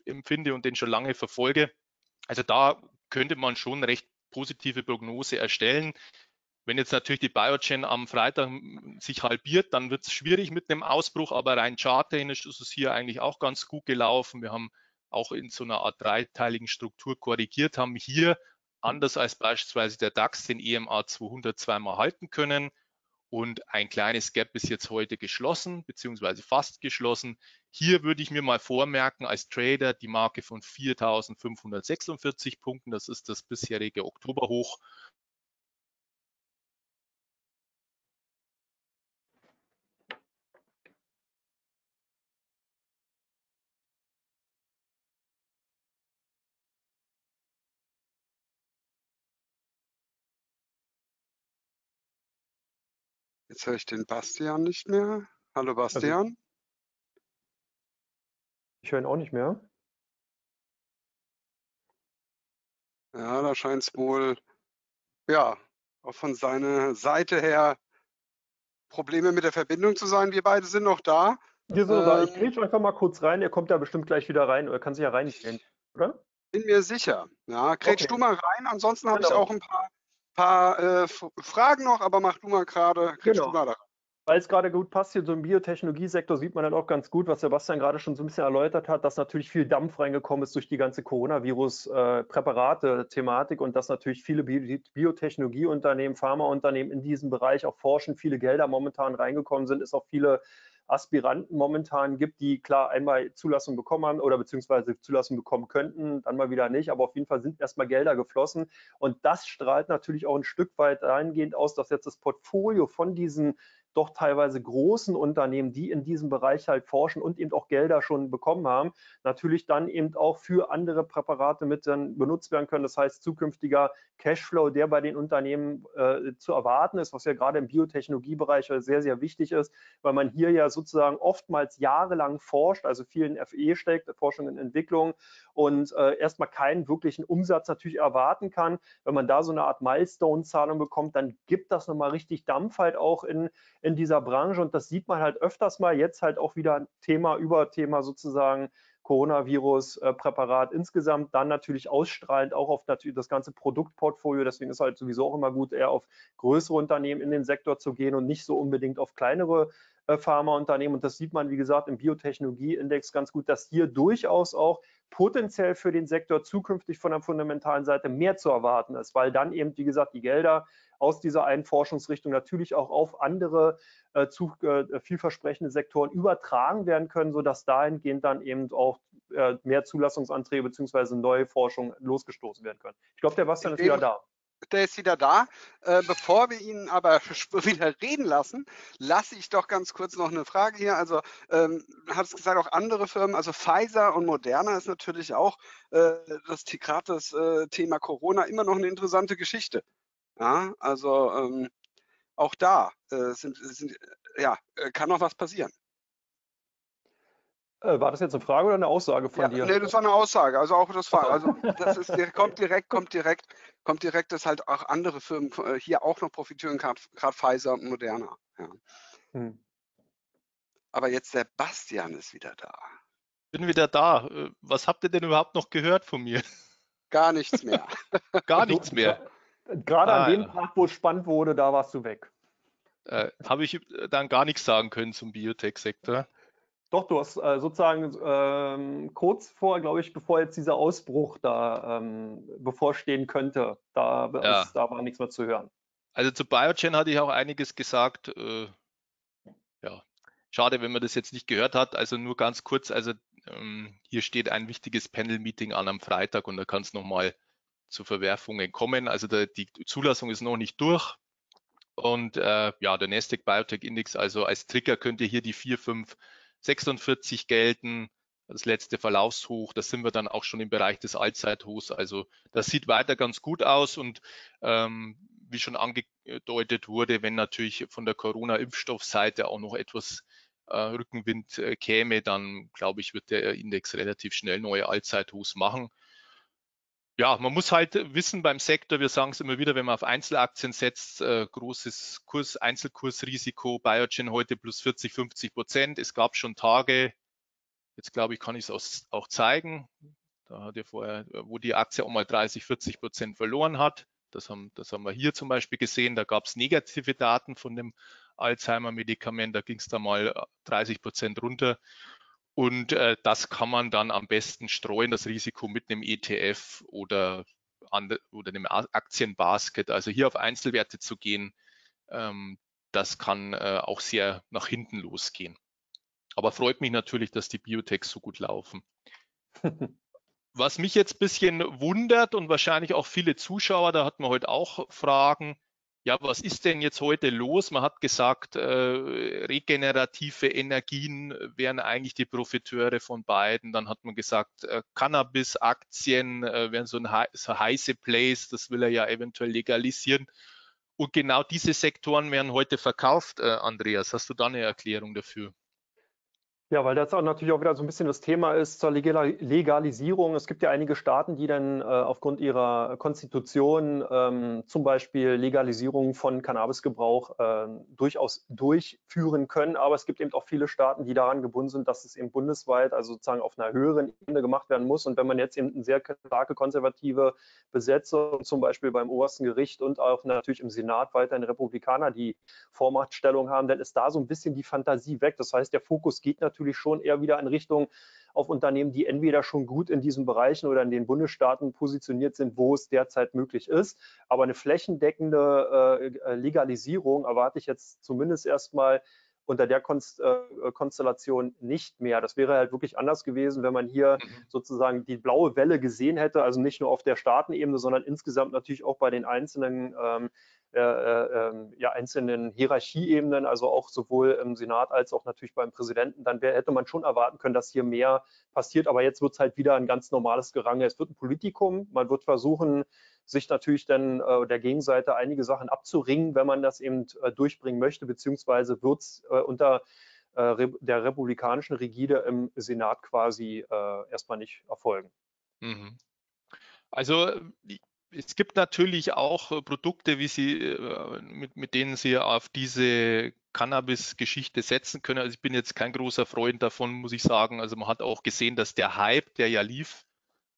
empfinde und den schon lange verfolge. Also da könnte man schon recht positive Prognose erstellen. Wenn jetzt natürlich die Biogen am Freitag sich halbiert, dann wird es schwierig mit einem Ausbruch, aber rein charttechnisch ist es hier eigentlich auch ganz gut gelaufen. Wir haben auch in so einer Art dreiteiligen Struktur korrigiert, haben hier anders als beispielsweise der DAX den EMA 200 zweimal halten können und ein kleines Gap ist jetzt heute geschlossen, beziehungsweise fast geschlossen. Hier würde ich mir mal vormerken als Trader die Marke von 4.546 Punkten. Das ist das bisherige Oktoberhoch. Jetzt höre ich den Bastian nicht mehr. Hallo Bastian. Also, ich höre ihn auch nicht mehr. Ja, da scheint es wohl, ja, auch von seiner Seite her Probleme mit der Verbindung zu sein. Wir beide sind noch da. Wir sind ähm, da. Ich kriege einfach mal kurz rein. Er kommt ja bestimmt gleich wieder rein oder kann sich ja reingehen, oder? Bin mir sicher. Ja, grätsch okay. du mal rein. Ansonsten habe ich genau. auch ein paar paar äh, Fragen noch, aber mach du mal gerade. Genau. Weil es gerade gut passt, hier so im Biotechnologiesektor sieht man dann auch ganz gut, was Sebastian gerade schon so ein bisschen erläutert hat, dass natürlich viel Dampf reingekommen ist durch die ganze Coronavirus-Präparate-Thematik äh, und dass natürlich viele Bi Biotechnologieunternehmen, Pharmaunternehmen in diesem Bereich auch forschen, viele Gelder momentan reingekommen sind, ist auch viele Aspiranten momentan gibt, die klar einmal Zulassung bekommen haben oder beziehungsweise Zulassung bekommen könnten, dann mal wieder nicht. Aber auf jeden Fall sind erstmal Gelder geflossen. Und das strahlt natürlich auch ein Stück weit dahingehend aus, dass jetzt das Portfolio von diesen doch teilweise großen Unternehmen, die in diesem Bereich halt forschen und eben auch Gelder schon bekommen haben, natürlich dann eben auch für andere Präparate mit dann benutzt werden können. Das heißt, zukünftiger Cashflow, der bei den Unternehmen äh, zu erwarten ist, was ja gerade im Biotechnologiebereich sehr, sehr wichtig ist, weil man hier ja sozusagen oftmals jahrelang forscht, also viel in FE steckt, Forschung und Entwicklung und äh, erstmal keinen wirklichen Umsatz natürlich erwarten kann. Wenn man da so eine Art Milestone-Zahlung bekommt, dann gibt das nochmal richtig Dampf halt auch in, in dieser Branche und das sieht man halt öfters mal. Jetzt halt auch wieder Thema über Thema sozusagen Coronavirus-Präparat insgesamt, dann natürlich ausstrahlend auch auf das ganze Produktportfolio. Deswegen ist halt sowieso auch immer gut, eher auf größere Unternehmen in den Sektor zu gehen und nicht so unbedingt auf kleinere äh, Pharmaunternehmen. Und das sieht man, wie gesagt, im Biotechnologieindex ganz gut, dass hier durchaus auch potenziell für den Sektor zukünftig von der fundamentalen Seite mehr zu erwarten ist, weil dann eben, wie gesagt, die Gelder aus dieser einen Forschungsrichtung natürlich auch auf andere äh, zu, äh, vielversprechende Sektoren übertragen werden können, sodass dahingehend dann eben auch äh, mehr Zulassungsanträge bzw. neue Forschung losgestoßen werden können. Ich glaube, der Bastian ist wieder da der ist wieder da. Äh, bevor wir ihn aber (laughs) wieder reden lassen, lasse ich doch ganz kurz noch eine Frage hier. Also, ähm, hat es gesagt, auch andere Firmen, also Pfizer und Moderna ist natürlich auch äh, das gerade das äh, Thema Corona immer noch eine interessante Geschichte. Ja, also ähm, auch da äh, sind, sind, ja, äh, kann noch was passieren. Äh, war das jetzt eine Frage oder eine Aussage von ja, dir? Nee, das war eine Aussage. Also auch das war, also das ist, kommt (laughs) direkt, kommt direkt, kommt direkt, dass halt auch andere Firmen äh, hier auch noch profitieren, gerade Pfizer und Moderna. Ja. Hm. Aber jetzt der Bastian ist wieder da. Bin wieder da. Was habt ihr denn überhaupt noch gehört von mir? Gar nichts mehr. (laughs) Gar nichts mehr. Gerade ah, an dem Tag, wo es spannend wurde, da warst du weg. Äh, Habe ich dann gar nichts sagen können zum Biotech-Sektor? Doch, du hast äh, sozusagen ähm, kurz vor, glaube ich, bevor jetzt dieser Ausbruch da ähm, bevorstehen könnte, da, ja. ist, da war nichts mehr zu hören. Also zu Biogen hatte ich auch einiges gesagt. Äh, ja, schade, wenn man das jetzt nicht gehört hat. Also nur ganz kurz, also ähm, hier steht ein wichtiges Panel-Meeting an am Freitag und da kann es nochmal zu Verwerfungen kommen. Also der, die Zulassung ist noch nicht durch. Und äh, ja, der Nasdaq Biotech Index, also als Trigger könnte hier die 4, 5, 46 gelten. Das letzte Verlaufshoch, da sind wir dann auch schon im Bereich des Allzeithochs. Also das sieht weiter ganz gut aus und ähm, wie schon angedeutet wurde, wenn natürlich von der Corona-Impfstoffseite auch noch etwas äh, Rückenwind äh, käme, dann glaube ich, wird der Index relativ schnell neue Allzeithochs machen ja, man muss halt wissen beim Sektor, wir sagen es immer wieder, wenn man auf Einzelaktien setzt, äh, großes Kurs, Einzelkursrisiko, Biogen heute plus 40, 50 Prozent. Es gab schon Tage, jetzt glaube ich, kann ich es auch, zeigen, da hat ja vorher, wo die Aktie auch mal 30, 40 Prozent verloren hat. Das haben, das haben wir hier zum Beispiel gesehen. Da gab es negative Daten von dem Alzheimer-Medikament. Da ging es da mal 30 Prozent runter. Und äh, das kann man dann am besten streuen, das Risiko mit einem ETF oder, an, oder einem Aktienbasket. Also hier auf Einzelwerte zu gehen, ähm, das kann äh, auch sehr nach hinten losgehen. Aber freut mich natürlich, dass die Biotechs so gut laufen. (laughs) Was mich jetzt ein bisschen wundert und wahrscheinlich auch viele Zuschauer, da hatten wir heute auch Fragen, ja, was ist denn jetzt heute los? Man hat gesagt, äh, regenerative Energien wären eigentlich die Profiteure von beiden. Dann hat man gesagt, äh, Cannabis-Aktien äh, wären so ein so heiße Place, das will er ja eventuell legalisieren. Und genau diese Sektoren werden heute verkauft, äh, Andreas. Hast du da eine Erklärung dafür? Ja, weil das auch natürlich auch wieder so ein bisschen das Thema ist zur Legalisierung. Es gibt ja einige Staaten, die dann äh, aufgrund ihrer Konstitution ähm, zum Beispiel Legalisierung von Cannabisgebrauch äh, durchaus durchführen können. Aber es gibt eben auch viele Staaten, die daran gebunden sind, dass es eben bundesweit, also sozusagen auf einer höheren Ebene gemacht werden muss. Und wenn man jetzt eben eine sehr starke konservative Besetzung, zum Beispiel beim obersten Gericht und auch natürlich im Senat weiterhin Republikaner die Vormachtstellung haben, dann ist da so ein bisschen die Fantasie weg. Das heißt, der Fokus geht natürlich natürlich schon eher wieder in Richtung auf Unternehmen, die entweder schon gut in diesen Bereichen oder in den Bundesstaaten positioniert sind, wo es derzeit möglich ist. Aber eine flächendeckende äh, Legalisierung erwarte ich jetzt zumindest erstmal unter der Konst, äh, Konstellation nicht mehr. Das wäre halt wirklich anders gewesen, wenn man hier mhm. sozusagen die blaue Welle gesehen hätte, also nicht nur auf der Staatenebene, sondern insgesamt natürlich auch bei den einzelnen ähm, äh, äh, ähm, ja, einzelnen Hierarchieebenen, also auch sowohl im Senat als auch natürlich beim Präsidenten, dann wär, hätte man schon erwarten können, dass hier mehr passiert. Aber jetzt wird es halt wieder ein ganz normales Gerange. Es wird ein Politikum. Man wird versuchen, sich natürlich dann äh, der Gegenseite einige Sachen abzuringen, wenn man das eben äh, durchbringen möchte, beziehungsweise wird es äh, unter äh, der republikanischen Rigide im Senat quasi erstmal nicht erfolgen. Mhm. Also es gibt natürlich auch äh, Produkte, wie Sie, äh, mit, mit denen Sie auf diese Cannabis-Geschichte setzen können. Also ich bin jetzt kein großer Freund davon, muss ich sagen. Also man hat auch gesehen, dass der Hype, der ja lief,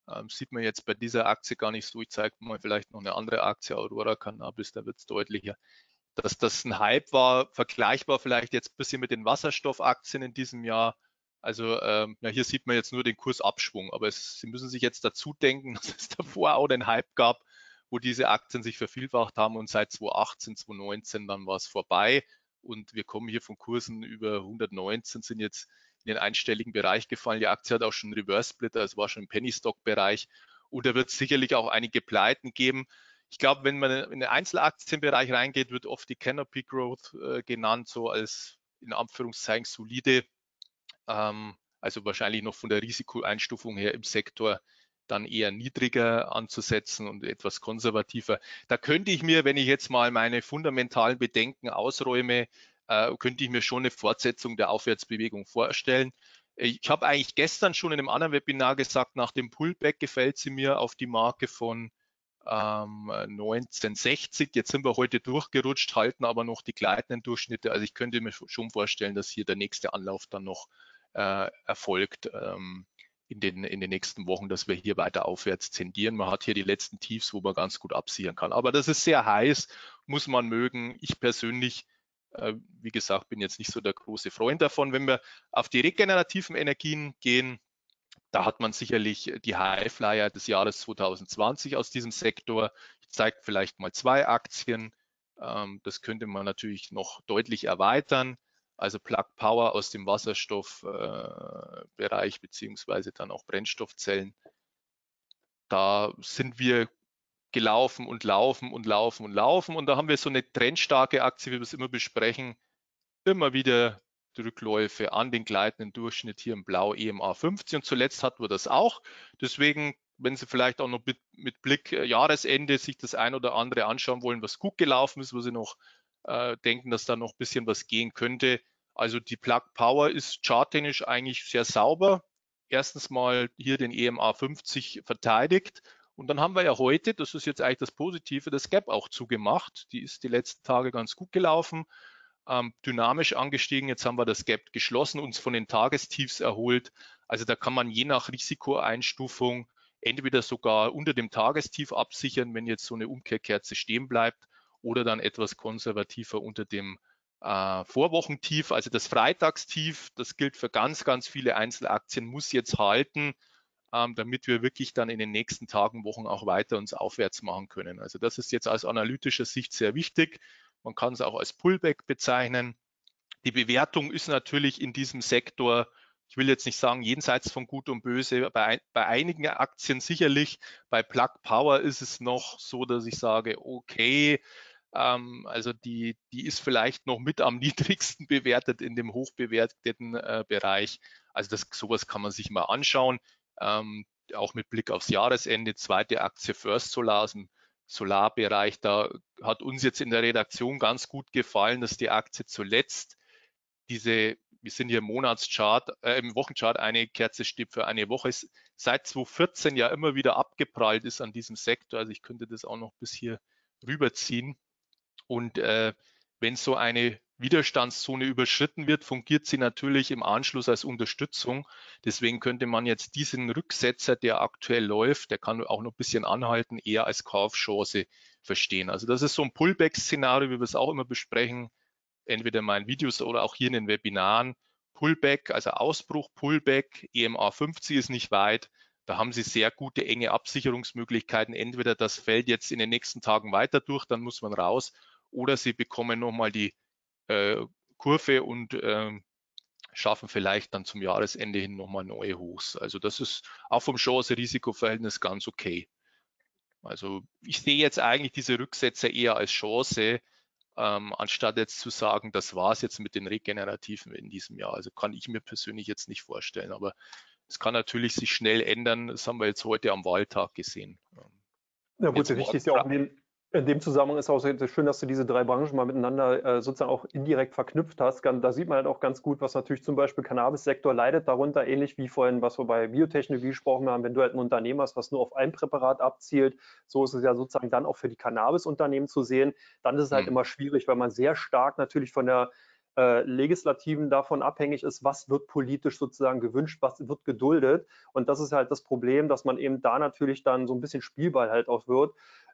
ähm, sieht man jetzt bei dieser Aktie gar nicht so. Ich zeige mal vielleicht noch eine andere Aktie, Aurora Cannabis, da wird es deutlicher. Dass das ein Hype war, vergleichbar vielleicht jetzt ein bisschen mit den Wasserstoffaktien in diesem Jahr. Also ähm, ja, hier sieht man jetzt nur den Kursabschwung, aber es, Sie müssen sich jetzt dazu denken, (laughs) dass es davor auch den Hype gab, wo diese Aktien sich vervielfacht haben und seit 2018, 2019 dann war es vorbei und wir kommen hier von Kursen über 119, sind jetzt in den einstelligen Bereich gefallen. Die Aktie hat auch schon Reverse Splitter, also war schon im Penny Stock Bereich und da wird es sicherlich auch einige Pleiten geben. Ich glaube, wenn man in den Einzelaktienbereich reingeht, wird oft die Canopy Growth äh, genannt, so als in Anführungszeichen solide ähm, also wahrscheinlich noch von der Risikoeinstufung her im Sektor dann eher niedriger anzusetzen und etwas konservativer. Da könnte ich mir, wenn ich jetzt mal meine fundamentalen Bedenken ausräume, äh, könnte ich mir schon eine Fortsetzung der Aufwärtsbewegung vorstellen. Ich habe eigentlich gestern schon in einem anderen Webinar gesagt, nach dem Pullback gefällt sie mir auf die Marke von ähm, 1960. Jetzt sind wir heute durchgerutscht, halten aber noch die gleitenden Durchschnitte. Also ich könnte mir schon vorstellen, dass hier der nächste Anlauf dann noch äh, erfolgt ähm, in, den, in den nächsten Wochen, dass wir hier weiter aufwärts tendieren. Man hat hier die letzten Tiefs, wo man ganz gut absichern kann. Aber das ist sehr heiß, muss man mögen. Ich persönlich, äh, wie gesagt, bin jetzt nicht so der große Freund davon. Wenn wir auf die regenerativen Energien gehen, da hat man sicherlich die Highflyer des Jahres 2020 aus diesem Sektor. Ich zeige vielleicht mal zwei Aktien. Ähm, das könnte man natürlich noch deutlich erweitern also Plug Power aus dem Wasserstoffbereich äh, beziehungsweise dann auch Brennstoffzellen. Da sind wir gelaufen und laufen und laufen und laufen und da haben wir so eine trendstarke Aktie, wie wir es immer besprechen, immer wieder Rückläufe an den gleitenden Durchschnitt hier im Blau EMA 50 und zuletzt hatten wir das auch. Deswegen, wenn Sie vielleicht auch noch mit, mit Blick äh, Jahresende sich das ein oder andere anschauen wollen, was gut gelaufen ist, wo Sie noch äh, denken, dass da noch ein bisschen was gehen könnte. Also die Plug Power ist charttechnisch eigentlich sehr sauber. Erstens mal hier den EMA 50 verteidigt. Und dann haben wir ja heute, das ist jetzt eigentlich das Positive, das Gap auch zugemacht. Die ist die letzten Tage ganz gut gelaufen, ähm, dynamisch angestiegen. Jetzt haben wir das Gap geschlossen, uns von den Tagestiefs erholt. Also da kann man je nach Risikoeinstufung entweder sogar unter dem Tagestief absichern, wenn jetzt so eine Umkehrkerze stehen bleibt, oder dann etwas konservativer unter dem äh, Vorwochentief, also das Freitagstief, das gilt für ganz, ganz viele Einzelaktien, muss jetzt halten, ähm, damit wir wirklich dann in den nächsten Tagen, Wochen auch weiter uns aufwärts machen können. Also das ist jetzt aus analytischer Sicht sehr wichtig. Man kann es auch als Pullback bezeichnen. Die Bewertung ist natürlich in diesem Sektor, ich will jetzt nicht sagen jenseits von Gut und Böse, bei, bei einigen Aktien sicherlich. Bei Plug Power ist es noch so, dass ich sage, okay, ähm, also die, die ist vielleicht noch mit am (laughs) niedrigsten bewertet in dem hochbewerteten äh, Bereich. Also das, sowas kann man sich mal anschauen. Ähm, auch mit Blick aufs Jahresende. Zweite Aktie First Solar aus dem Solarbereich. Da hat uns jetzt in der Redaktion ganz gut gefallen, dass die Aktie zuletzt diese, wir sind hier im Monatschart, äh, im Wochenchart, eine Kerze steht für eine Woche, seit 2014 ja immer wieder abgeprallt ist an diesem Sektor. Also ich könnte das auch noch bis hier rüberziehen. Und äh, wenn so eine Widerstandszone überschritten wird, fungiert sie natürlich im Anschluss als Unterstützung. Deswegen könnte man jetzt diesen Rücksetzer, der aktuell läuft, der kann auch noch ein bisschen anhalten, eher als Kaufchance verstehen. Also das ist so ein Pullback-Szenario, wie wir es auch immer besprechen, entweder in meinen Videos oder auch hier in den Webinaren. Pullback, also Ausbruch, Pullback, EMA 50 ist nicht weit. Da haben Sie sehr gute, enge Absicherungsmöglichkeiten. Entweder das fällt jetzt in den nächsten Tagen weiter durch, dann muss man raus, oder Sie bekommen nochmal die äh, Kurve und äh, schaffen vielleicht dann zum Jahresende hin nochmal neue Hochs. Also das ist auch vom Chance-Risiko-Verhältnis ganz okay. Also ich sehe jetzt eigentlich diese Rücksätze eher als Chance, ähm, anstatt jetzt zu sagen, das war es jetzt mit den Regenerativen in diesem Jahr. Also kann ich mir persönlich jetzt nicht vorstellen. Aber es kann natürlich sich schnell ändern. Das haben wir jetzt heute am Wahltag gesehen. Ja gut, wichtig ist ja auch in in dem Zusammenhang ist auch schön, dass du diese drei Branchen mal miteinander äh, sozusagen auch indirekt verknüpft hast. Da sieht man halt auch ganz gut, was natürlich zum Beispiel Cannabis-Sektor leidet darunter, ähnlich wie vorhin, was wir bei Biotechnologie gesprochen haben. Wenn du halt ein Unternehmen hast, was nur auf ein Präparat abzielt, so ist es ja sozusagen dann auch für die Cannabis-Unternehmen zu sehen. Dann ist es halt mhm. immer schwierig, weil man sehr stark natürlich von der äh, Legislativen davon abhängig ist, was wird politisch sozusagen gewünscht, was wird geduldet. Und das ist halt das Problem, dass man eben da natürlich dann so ein bisschen Spielball halt auch wird.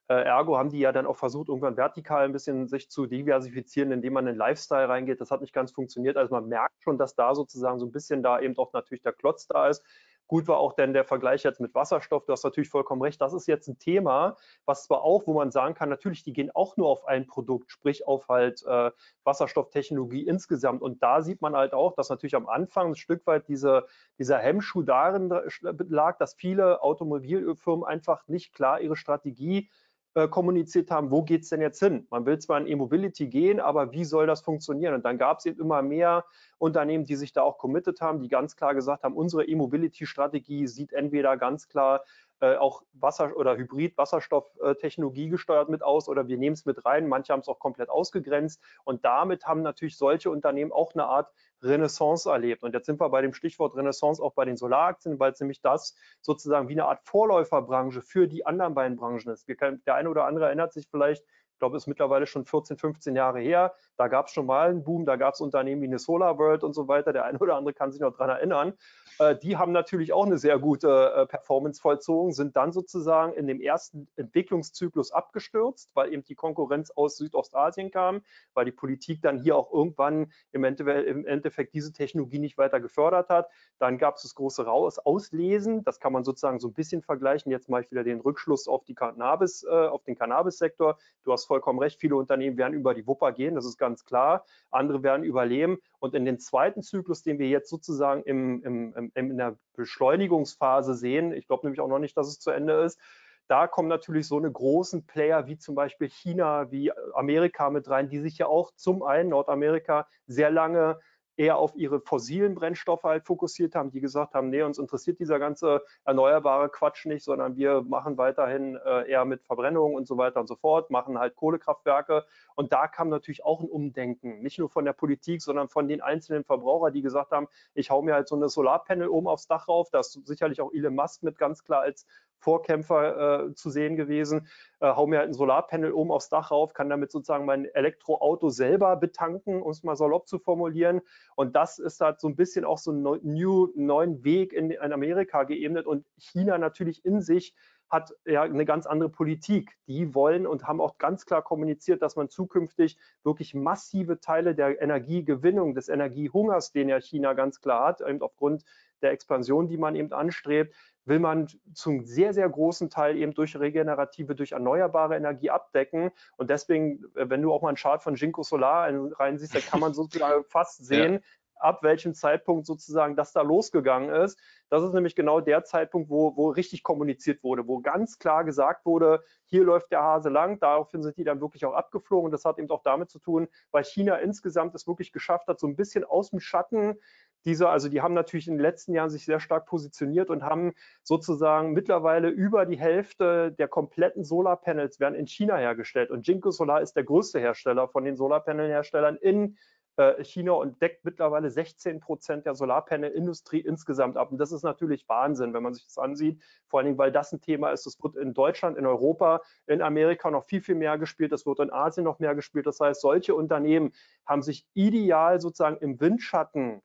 Äh, ergo haben die ja dann auch versucht, irgendwann vertikal ein bisschen sich zu diversifizieren, indem man in den Lifestyle reingeht. Das hat nicht ganz funktioniert. Also man merkt schon, dass da sozusagen so ein bisschen da eben auch natürlich der Klotz da ist. Gut war auch denn der Vergleich jetzt mit Wasserstoff. Du hast natürlich vollkommen recht. Das ist jetzt ein Thema, was zwar auch, wo man sagen kann, natürlich, die gehen auch nur auf ein Produkt, sprich auf halt äh, Wasserstofftechnologie insgesamt. Und da sieht man halt auch, dass natürlich am Anfang ein Stück weit diese, dieser Hemmschuh darin lag, dass viele Automobilfirmen einfach nicht klar ihre Strategie äh, kommuniziert haben, wo geht es denn jetzt hin? Man will zwar in E-Mobility gehen, aber wie soll das funktionieren? Und dann gab es eben immer mehr Unternehmen, die sich da auch committed haben, die ganz klar gesagt haben, unsere E-Mobility-Strategie sieht entweder ganz klar äh, auch Wasser- oder Hybrid-Wasserstofftechnologie gesteuert mit aus oder wir nehmen es mit rein. Manche haben es auch komplett ausgegrenzt und damit haben natürlich solche Unternehmen auch eine Art Renaissance erlebt. Und jetzt sind wir bei dem Stichwort Renaissance auch bei den Solaraktien, weil es nämlich das sozusagen wie eine Art Vorläuferbranche für die anderen beiden Branchen ist. Können, der eine oder andere erinnert sich vielleicht, ich glaube, es ist mittlerweile schon 14, 15 Jahre her. Da gab es schon mal einen Boom, da gab es Unternehmen wie eine Solar World und so weiter. Der eine oder andere kann sich noch daran erinnern. Äh, die haben natürlich auch eine sehr gute äh, Performance vollzogen, sind dann sozusagen in dem ersten Entwicklungszyklus abgestürzt, weil eben die Konkurrenz aus Südostasien kam, weil die Politik dann hier auch irgendwann im Endeffekt, im Endeffekt diese Technologie nicht weiter gefördert hat. Dann gab es das große Raus Auslesen. Das kann man sozusagen so ein bisschen vergleichen. Jetzt mache ich wieder den Rückschluss auf, die Cannabis, äh, auf den Cannabis-Sektor. Du hast vollkommen recht. Viele Unternehmen werden über die Wupper gehen. Das ist ganz klar. Andere werden überleben. Und in den zweiten Zyklus, den wir jetzt sozusagen im, im, im, in der Beschleunigungsphase sehen, ich glaube nämlich auch noch nicht, dass es zu Ende ist, da kommen natürlich so eine großen Player wie zum Beispiel China, wie Amerika mit rein, die sich ja auch zum einen Nordamerika sehr lange eher auf ihre fossilen Brennstoffe halt fokussiert haben, die gesagt haben, nee, uns interessiert dieser ganze erneuerbare Quatsch nicht, sondern wir machen weiterhin äh, eher mit Verbrennung und so weiter und so fort, machen halt Kohlekraftwerke. Und da kam natürlich auch ein Umdenken, nicht nur von der Politik, sondern von den einzelnen Verbrauchern, die gesagt haben, ich hau mir halt so eine Solarpanel oben aufs Dach rauf. Da ist sicherlich auch Elon Musk mit ganz klar als Vorkämpfer äh, zu sehen gewesen. Äh, hau mir halt ein Solarpanel oben aufs Dach rauf, kann damit sozusagen mein Elektroauto selber betanken, um es mal salopp zu formulieren. Und das ist halt so ein bisschen auch so einen new, neuen Weg in, in Amerika geebnet und China natürlich in sich hat ja eine ganz andere Politik. Die wollen und haben auch ganz klar kommuniziert, dass man zukünftig wirklich massive Teile der Energiegewinnung, des Energiehungers, den ja China ganz klar hat, eben aufgrund der Expansion, die man eben anstrebt, will man zum sehr, sehr großen Teil eben durch regenerative, durch erneuerbare Energie abdecken. Und deswegen, äh, wenn du auch mal einen Chart von Jinko Solar reinsiehst, dann kann man (laughs) sozusagen fast sehen, ja. ab welchem Zeitpunkt sozusagen das da losgegangen ist. Das ist nämlich genau der Zeitpunkt, wo, wo richtig kommuniziert wurde, wo ganz klar gesagt wurde, hier läuft der Hase lang. Daraufhin sind die dann wirklich auch abgeflogen. Und das hat eben auch damit zu tun, weil China insgesamt es wirklich geschafft hat, so ein bisschen aus dem Schatten dieser, also die haben natürlich in den letzten Jahren sich sehr stark positioniert und haben sozusagen mittlerweile über die Hälfte der kompletten Solarpanels werden in China hergestellt. Und Jinko Solar ist der größte Hersteller von den Solarpanelherstellern in äh, China und deckt mittlerweile 16 Prozent der Solarpanel-Industrie insgesamt ab. Und das ist natürlich Wahnsinn, wenn man sich das ansieht. Vor allen Dingen, weil das ein Thema ist, das wird in Deutschland, in Europa, in Amerika noch viel, viel mehr gespielt. Das wird in Asien noch mehr gespielt. Das heißt, solche Unternehmen haben sich ideal sozusagen im Windschatten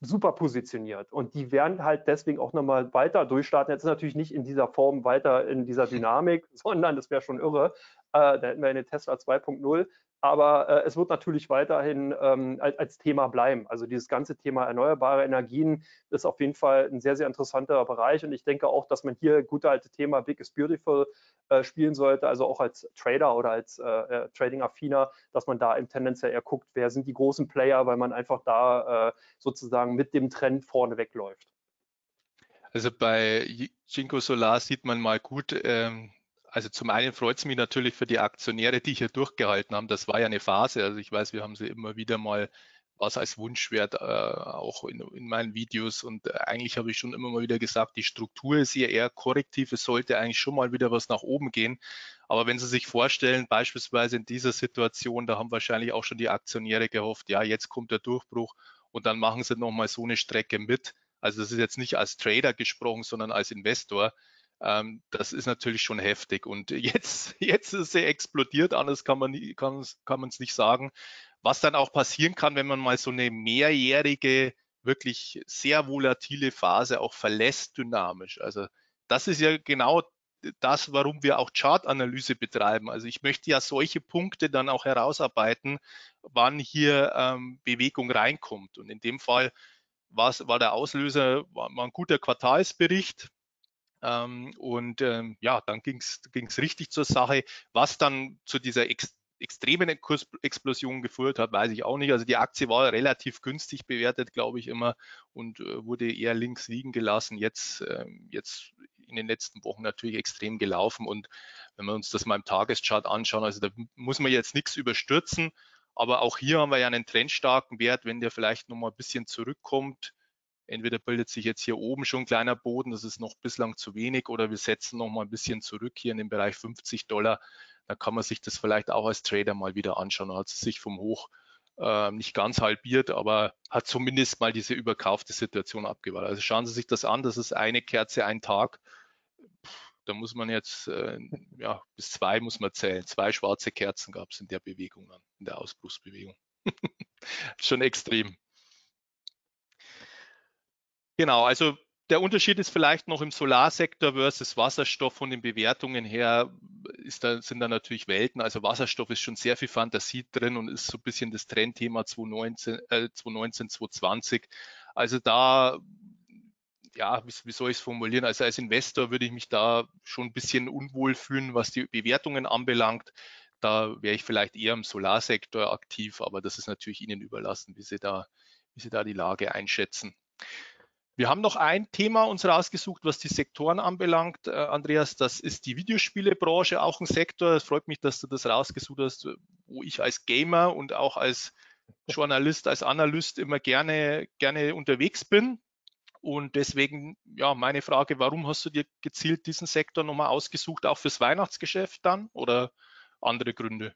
super positioniert. Und die werden halt deswegen auch nochmal weiter durchstarten. Jetzt natürlich nicht in dieser Form weiter in dieser Dynamik, (laughs) sondern das wäre schon irre. Äh, da hätten wir eine Tesla 2.0. Aber äh, es wird natürlich weiterhin ähm, als, als, Thema bleiben. Also dieses ganze Thema erneuerbare Energien ist auf jeden Fall ein sehr, sehr interessanter Bereich. Und ich denke auch, dass man hier gute alte Thema Big is Beautiful äh, spielen sollte, also auch als Trader oder als äh, äh, Trading-Affiner, dass man da im tendenziell eher guckt, wer sind die großen Player, weil man einfach da äh, sozusagen mit dem Trend vorne wegläuft. Also bei Jinko Solar sieht man mal gut, ähm, also zum einen freut es mich natürlich für die Aktionäre, die hier durchgehalten haben. Das war ja eine Phase. Also ich weiß, wir haben sie immer wieder mal was als Wunschwert, äh, auch in, in, meinen Videos. Und äh, eigentlich habe ich schon immer mal wieder gesagt, die Struktur ist hier eher korrektiv. Es sollte eigentlich schon mal wieder was nach oben gehen. Aber wenn Sie sich vorstellen, beispielsweise in dieser Situation, da haben wahrscheinlich auch schon die Aktionäre gehofft, ja, jetzt kommt der Durchbruch und dann machen sie nochmal so eine Strecke mit. Also das ist jetzt nicht als Trader gesprochen, sondern als Investor. Ähm, das ist natürlich schon heftig. Und (laughs) jetzt, jetzt ist sie explodiert, anders kann man es kann, kann nicht sagen. Was dann auch passieren kann, wenn man mal so eine mehrjährige, wirklich sehr volatile Phase auch verlässt dynamisch. Also das ist ja genau das, warum wir auch Chartanalyse betreiben. Also ich möchte ja solche Punkte dann auch herausarbeiten, wann hier ähm, Bewegung reinkommt. Und in dem Fall war der Auslöser war, war ein guter Quartalsbericht, ähm, und ähm, ja, dann ging es richtig zur Sache. Was dann zu dieser ex extremen Kursexplosion geführt hat, weiß ich auch nicht. Also die Aktie war relativ günstig bewertet, glaube ich immer, und äh, wurde eher links liegen gelassen. Jetzt, äh, jetzt in den letzten Wochen natürlich extrem gelaufen. Und wenn wir uns das mal im Tageschart anschauen, also da muss man jetzt nichts überstürzen. Aber auch hier haben wir ja einen trendstarken Wert, wenn der vielleicht nochmal ein bisschen zurückkommt, Entweder bildet sich jetzt hier oben schon ein kleiner Boden, das ist noch bislang zu wenig, oder wir setzen noch mal ein bisschen zurück hier in den Bereich 50 Dollar. Da kann man sich das vielleicht auch als Trader mal wieder anschauen. Da hat es sich vom Hoch äh, nicht ganz halbiert, aber hat zumindest mal diese überkaufte Situation abgewahrt. Also schauen Sie sich das an, das ist eine Kerze, ein Tag. Da muss man jetzt, äh, ja, bis zwei muss man zählen. Zwei schwarze Kerzen gab es in der Bewegung in der Ausbruchsbewegung. (laughs) Schon extrem. Genau, also der Unterschied ist vielleicht noch im Solarsektor versus Wasserstoff von den Bewertungen her da, sind da natürlich Welten. Also Wasserstoff ist schon sehr viel Fantasie drin und ist so ein bisschen das Trendthema 2019, äh, 2019 2020. Also da, ja, wie, wie soll ich es formulieren? Also als Investor würde ich mich da schon ein bisschen unwohl fühlen, was die Bewertungen anbelangt. Da wäre ich vielleicht eher im Solarsektor aktiv, aber das ist natürlich Ihnen überlassen, wie Sie da, wie Sie da die Lage einschätzen. Wir haben noch ein Thema uns rausgesucht, was die Sektoren anbelangt, äh, Andreas. Das ist die Videospielebranche, auch ein Sektor. Es freut mich, dass du das rausgesucht hast, wo ich als Gamer und auch als Journalist, als Analyst immer gerne, gerne unterwegs bin. Und deswegen, ja, meine Frage, warum hast du dir gezielt diesen Sektor nochmal ausgesucht, auch fürs Weihnachtsgeschäft dann oder andere Gründe?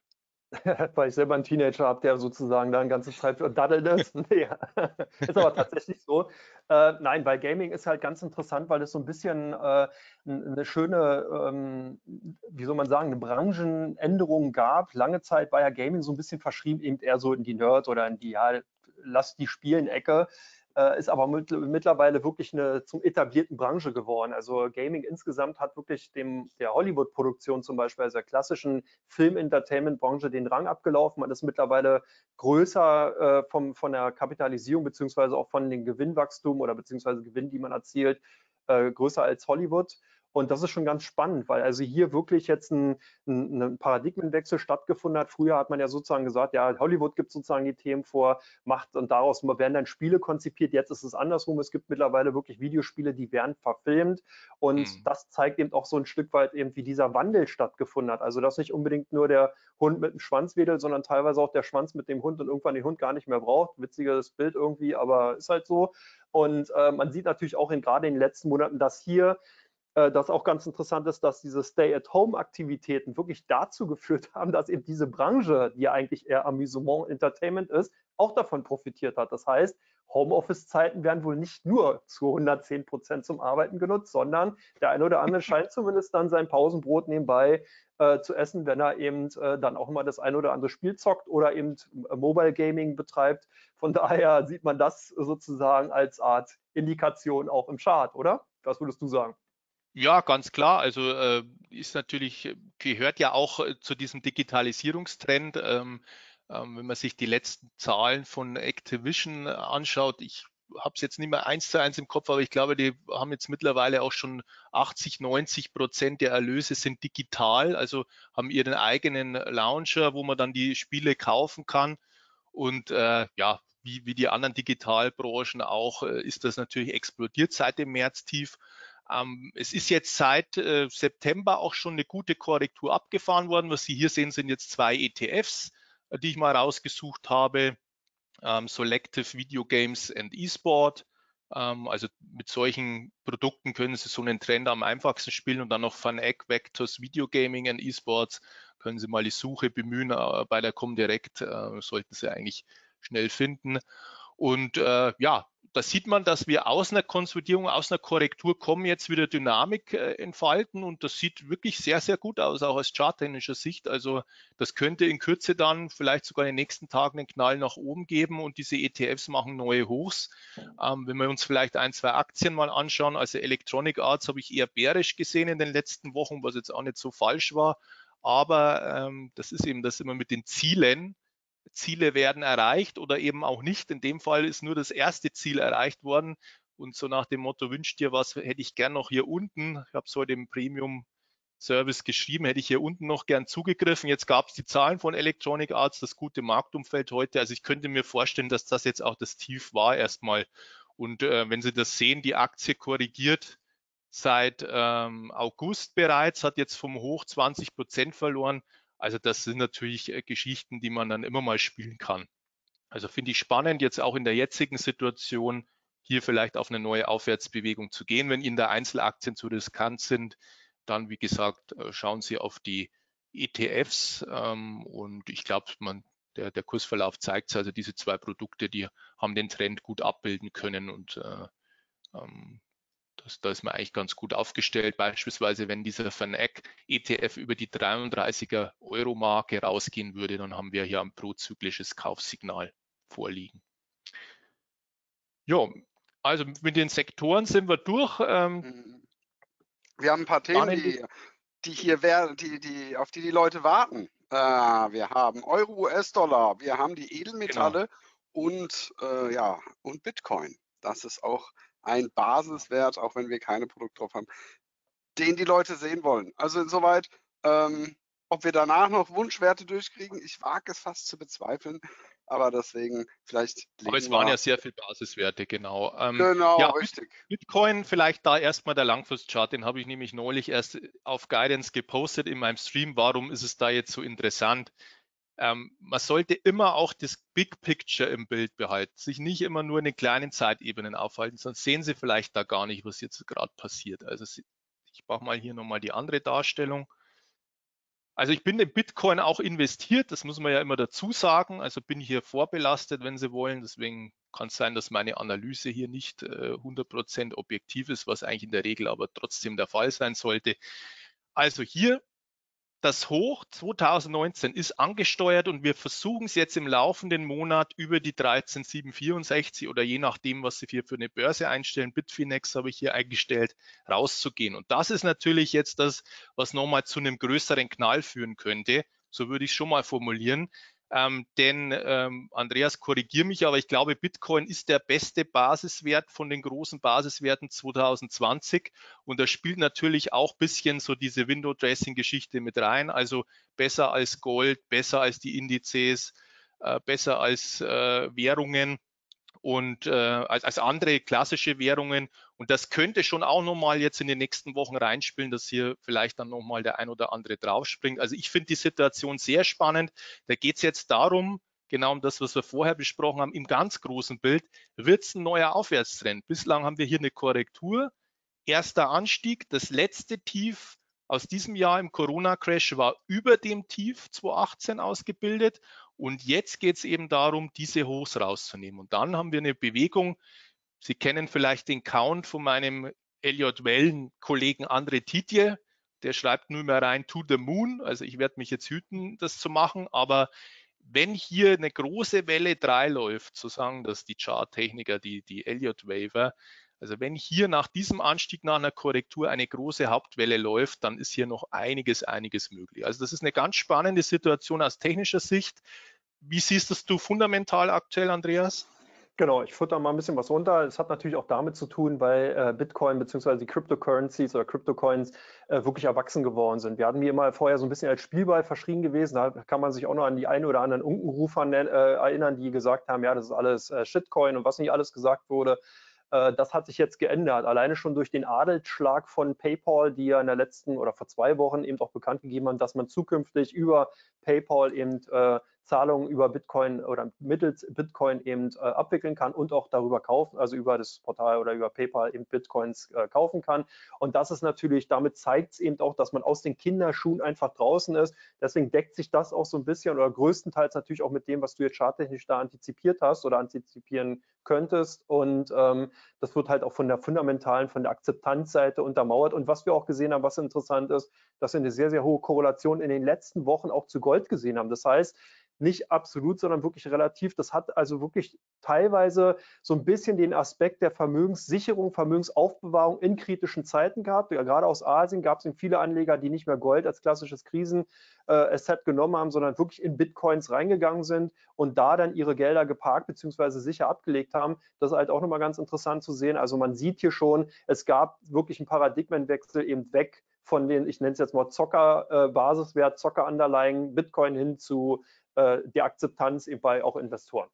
(laughs) weil ich selber einen Teenager habe, der sozusagen da eine ganze Zeit daddelt ist. (laughs) nee, (laughs) ist aber tatsächlich so. Äh, nein, weil Gaming ist halt ganz interessant, weil es so ein bisschen äh, eine schöne, ähm, wie soll man sagen, eine Branchenänderung gab. Lange Zeit war ja Gaming so ein bisschen verschrieben, eben eher so in die Nerd oder in die, ja, lass die spielen Ecke ist aber mit, mittlerweile wirklich eine zum etablierten Branche geworden. Also Gaming insgesamt hat wirklich dem der Hollywood-Produktion zum Beispiel, also der klassischen Film-Entertainment-Branche, den Rang abgelaufen. Man ist mittlerweile größer äh, vom, von der Kapitalisierung beziehungsweise auch von den Gewinnwachstum oder beziehungsweise Gewinn, die man erzielt, äh, größer als Hollywood. Und das ist schon ganz spannend, weil also hier wirklich jetzt ein, ein, ein, Paradigmenwechsel stattgefunden hat. Früher hat man ja sozusagen gesagt, ja, Hollywood gibt sozusagen die Themen vor, macht und daraus werden dann Spiele konzipiert. Jetzt ist es andersrum. Es gibt mittlerweile wirklich Videospiele, die werden verfilmt. Und mhm. das zeigt eben auch so ein Stück weit eben, wie dieser Wandel stattgefunden hat. Also, dass nicht unbedingt nur der Hund mit dem Schwanz wedelt, sondern teilweise auch der Schwanz mit dem Hund und irgendwann den Hund gar nicht mehr braucht. Witziges Bild irgendwie, aber ist halt so. Und äh, man sieht natürlich auch in, gerade in den letzten Monaten, dass hier das auch ganz interessant ist, dass diese Stay-at-Home-Aktivitäten wirklich dazu geführt haben, dass eben diese Branche, die ja eigentlich eher Amüsement, Entertainment ist, auch davon profitiert hat. Das heißt, Homeoffice-Zeiten werden wohl nicht nur zu 110 Prozent zum Arbeiten genutzt, sondern der eine oder andere (laughs) scheint zumindest dann sein Pausenbrot nebenbei äh, zu essen, wenn er eben äh, dann auch mal das eine oder andere Spiel zockt oder eben äh, Mobile Gaming betreibt. Von daher sieht man das sozusagen als Art Indikation auch im Chart, oder? Was würdest du sagen? Ja, ganz klar. Also äh, ist natürlich, gehört ja auch äh, zu diesem Digitalisierungstrend. Ähm, ähm, wenn man sich die letzten Zahlen von Activision anschaut, ich habe es jetzt nicht mehr eins zu eins im Kopf, aber ich glaube, die haben jetzt mittlerweile auch schon 80, 90 Prozent der Erlöse sind digital, also haben ihren eigenen Launcher, wo man dann die Spiele kaufen kann. Und äh, ja, wie, wie die anderen Digitalbranchen auch, äh, ist das natürlich explodiert seit dem März tief. Ähm, es ist jetzt seit äh, September auch schon eine gute Korrektur abgefahren worden. Was Sie hier sehen, sind jetzt zwei ETFs, äh, die ich mal rausgesucht habe. Ähm, Selective Video Games and eSport. Ähm, also mit solchen Produkten können Sie so einen Trend am einfachsten spielen und dann noch FunEgg Vectors Video Gaming and eSports. Können Sie mal die Suche bemühen äh, bei der Comdirect, sollten Sie eigentlich schnell finden. Und äh, ja, da sieht man, dass wir aus einer Konsolidierung, aus einer Korrektur kommen, jetzt wieder Dynamik äh, entfalten und das sieht wirklich sehr, sehr gut aus, auch aus charttechnischer Sicht. Also das könnte in Kürze dann vielleicht sogar in den nächsten Tagen einen Knall nach oben geben und diese ETFs machen neue Hochs. Ähm, wenn wir uns vielleicht ein, zwei Aktien mal anschauen, also Electronic Arts habe ich eher bärisch gesehen in den letzten Wochen, was jetzt auch nicht so falsch war. Aber ähm, das ist eben das immer mit den Zielen. Ziele werden erreicht oder eben auch nicht. In dem Fall ist nur das erste Ziel erreicht worden. Und so nach dem Motto, wünscht dir was, hätte ich gern noch hier unten. Ich habe es heute im Premium Service geschrieben, hätte ich hier unten noch gern zugegriffen. Jetzt gab es die Zahlen von Electronic Arts, das gute Marktumfeld heute. Also ich könnte mir vorstellen, dass das jetzt auch das Tief war erstmal. Und äh, wenn Sie das sehen, die Aktie korrigiert seit ähm, August bereits, hat jetzt vom Hoch 20 Prozent verloren. Also das sind natürlich äh, Geschichten, die man dann immer mal spielen kann. Also finde ich spannend, jetzt auch in der jetzigen Situation hier vielleicht auf eine neue Aufwärtsbewegung zu gehen. Wenn Ihnen da Einzelaktien zu riskant sind, dann wie gesagt, äh, schauen Sie auf die ETFs ähm, und ich glaube, man der, der Kursverlauf zeigt es, also diese zwei Produkte, die haben den Trend gut abbilden können und äh, ähm, das, da ist man eigentlich ganz gut aufgestellt. Beispielsweise, wenn dieser FANEC ETF über die 33er Euro Marke rausgehen würde, dann haben wir hier ein prozyklisches Kaufsignal vorliegen. Ja, also mit den Sektoren sind wir durch. Ähm, mhm. wir haben ein paar Themen, die, die hier wär, die, die, auf die die Leute warten. Äh, wir haben Euro, US-Dollar, wir haben die Edelmetalle genau. und, äh, ja, und Bitcoin. Das ist auch ein Basiswert, auch wenn wir keine Produkte drauf haben, den die Leute sehen wollen. Also insoweit, ähm, ob wir danach noch Wunschwerte durchkriegen, ich wage es fast zu bezweifeln, aber deswegen vielleicht. Aber es waren ja sehr viele Basiswerte, genau. Ähm, genau, ja, richtig. Bitcoin, vielleicht da erstmal der Langfristchart, den habe ich nämlich neulich erst auf Guidance gepostet in meinem Stream. Warum ist es da jetzt so interessant? Ähm, man sollte immer auch das Big Picture im Bild behalten, sich nicht immer nur in den kleinen Zeitebenen aufhalten, sonst sehen Sie vielleicht da gar nicht, was jetzt gerade passiert. Also ich mache mal hier nochmal die andere Darstellung. Also ich bin in Bitcoin auch investiert, das muss man ja immer dazu sagen. Also bin hier vorbelastet, wenn Sie wollen. Deswegen kann es sein, dass meine Analyse hier nicht äh, 100% objektiv ist, was eigentlich in der Regel aber trotzdem der Fall sein sollte. Also hier das Hoch 2019 ist angesteuert und wir versuchen es jetzt im laufenden Monat über die 13764 oder je nachdem, was Sie hier für eine Börse einstellen, Bitfinex habe ich hier eingestellt, rauszugehen. Und das ist natürlich jetzt das, was nochmal zu einem größeren Knall führen könnte. So würde ich schon mal formulieren. Ähm, denn ähm, Andreas, korrigiere mich, aber ich glaube, Bitcoin ist der beste Basiswert von den großen Basiswerten 2020. Und da spielt natürlich auch bisschen so diese Window-Dressing-Geschichte mit rein. Also besser als Gold, besser als die Indizes, äh, besser als äh, Währungen und äh, als, als andere klassische Währungen. Und das könnte schon auch nochmal jetzt in den nächsten Wochen reinspielen, dass hier vielleicht dann nochmal der ein oder andere draufspringt. Also ich finde die Situation sehr spannend. Da geht es jetzt darum, genau um das, was wir vorher besprochen haben, im ganz großen Bild, wird es ein neuer Aufwärtstrend. Bislang haben wir hier eine Korrektur. Erster Anstieg, das letzte Tief aus diesem Jahr im Corona-Crash war über dem Tief 2018 ausgebildet und jetzt geht es eben darum, diese Hochs rauszunehmen. Und dann haben wir eine Bewegung. Sie kennen vielleicht den Count von meinem Elliot Wellen-Kollegen André Titje. Der schreibt nur mehr rein to the moon. Also ich werde mich jetzt hüten, das zu machen. Aber wenn hier eine große Welle 3 läuft, so sagen das die Charttechniker, die, die Elliott Waver, also wenn hier nach diesem Anstieg nach einer Korrektur eine große Hauptwelle läuft, dann ist hier noch einiges, einiges möglich. Also das ist eine ganz spannende Situation aus technischer Sicht. Wie siehst das du fundamental aktuell, Andreas? Genau, ich futter mal ein bisschen was runter. Es hat natürlich auch damit zu tun, weil äh, Bitcoin bzw. die Cryptocurrencies oder Cryptocoins äh, wirklich erwachsen geworden sind. Wir hatten die immer vorher so ein bisschen als Spielball verschrien gewesen. Da kann man sich auch noch an die einen oder anderen Unkenrufer äh, erinnern, die gesagt haben, ja, das ist alles äh, Shitcoin und was nicht alles gesagt wurde. Äh, das hat sich jetzt geändert. Alleine schon durch den Adelsschlag von PayPal, die ja in der letzten oder vor zwei Wochen eben auch bekannt gegeben haben, dass man zukünftig über PayPal eben äh, Zahlungen über Bitcoin oder mittels Bitcoin eben äh, abwickeln kann und auch darüber kaufen, also über das Portal oder über PayPal eben Bitcoins äh, kaufen kann. Und das ist natürlich, damit zeigt es eben auch, dass man aus den Kinderschuhen einfach draußen ist. Deswegen deckt sich das auch so ein bisschen oder größtenteils natürlich auch mit dem, was du jetzt charttechnisch da antizipiert hast oder antizipieren könntest. Und ähm, das wird halt auch von der fundamentalen, von der Akzeptanzseite untermauert. Und was wir auch gesehen haben, was interessant ist, dass wir eine sehr, sehr hohe Korrelation in den letzten Wochen auch zu Gold gesehen haben. Das heißt, nicht absolut, sondern wirklich relativ. Das hat also wirklich teilweise so ein bisschen den Aspekt der Vermögenssicherung, Vermögensaufbewahrung in kritischen Zeiten gehabt. Ja, gerade aus Asien gab es viele Anleger, die nicht mehr Gold als klassisches Krisenasset äh, genommen haben, sondern wirklich in Bitcoins reingegangen sind und da dann ihre Gelder geparkt bzw. sicher abgelegt haben. Das ist halt auch nochmal ganz interessant zu sehen. Also man sieht hier schon, es gab wirklich einen Paradigmenwechsel eben weg von den, ich nenne es jetzt mal Zocker-Basiswert, äh, Zocker-Underlying, Bitcoin hin zu die Akzeptanz eben bei auch Investoren.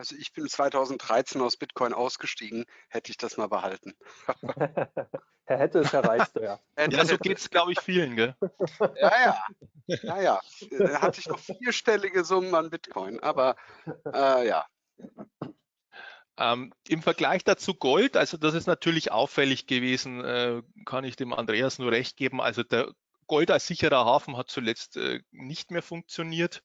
Also ich bin 2013 aus Bitcoin ausgestiegen, hätte ich das mal behalten. Herr (laughs) Hätte ist Herr Reichste, ja. (laughs) ja, so geht es, glaube ich, vielen, gell? Ja, ja. Ja, ja. Da hatte ich noch vierstellige Summen an Bitcoin, aber äh, ja. Ähm, Im Vergleich dazu Gold, also das ist natürlich auffällig gewesen, äh, kann ich dem Andreas nur recht geben. Also der Gold als sicherer Hafen hat zuletzt äh, nicht mehr funktioniert.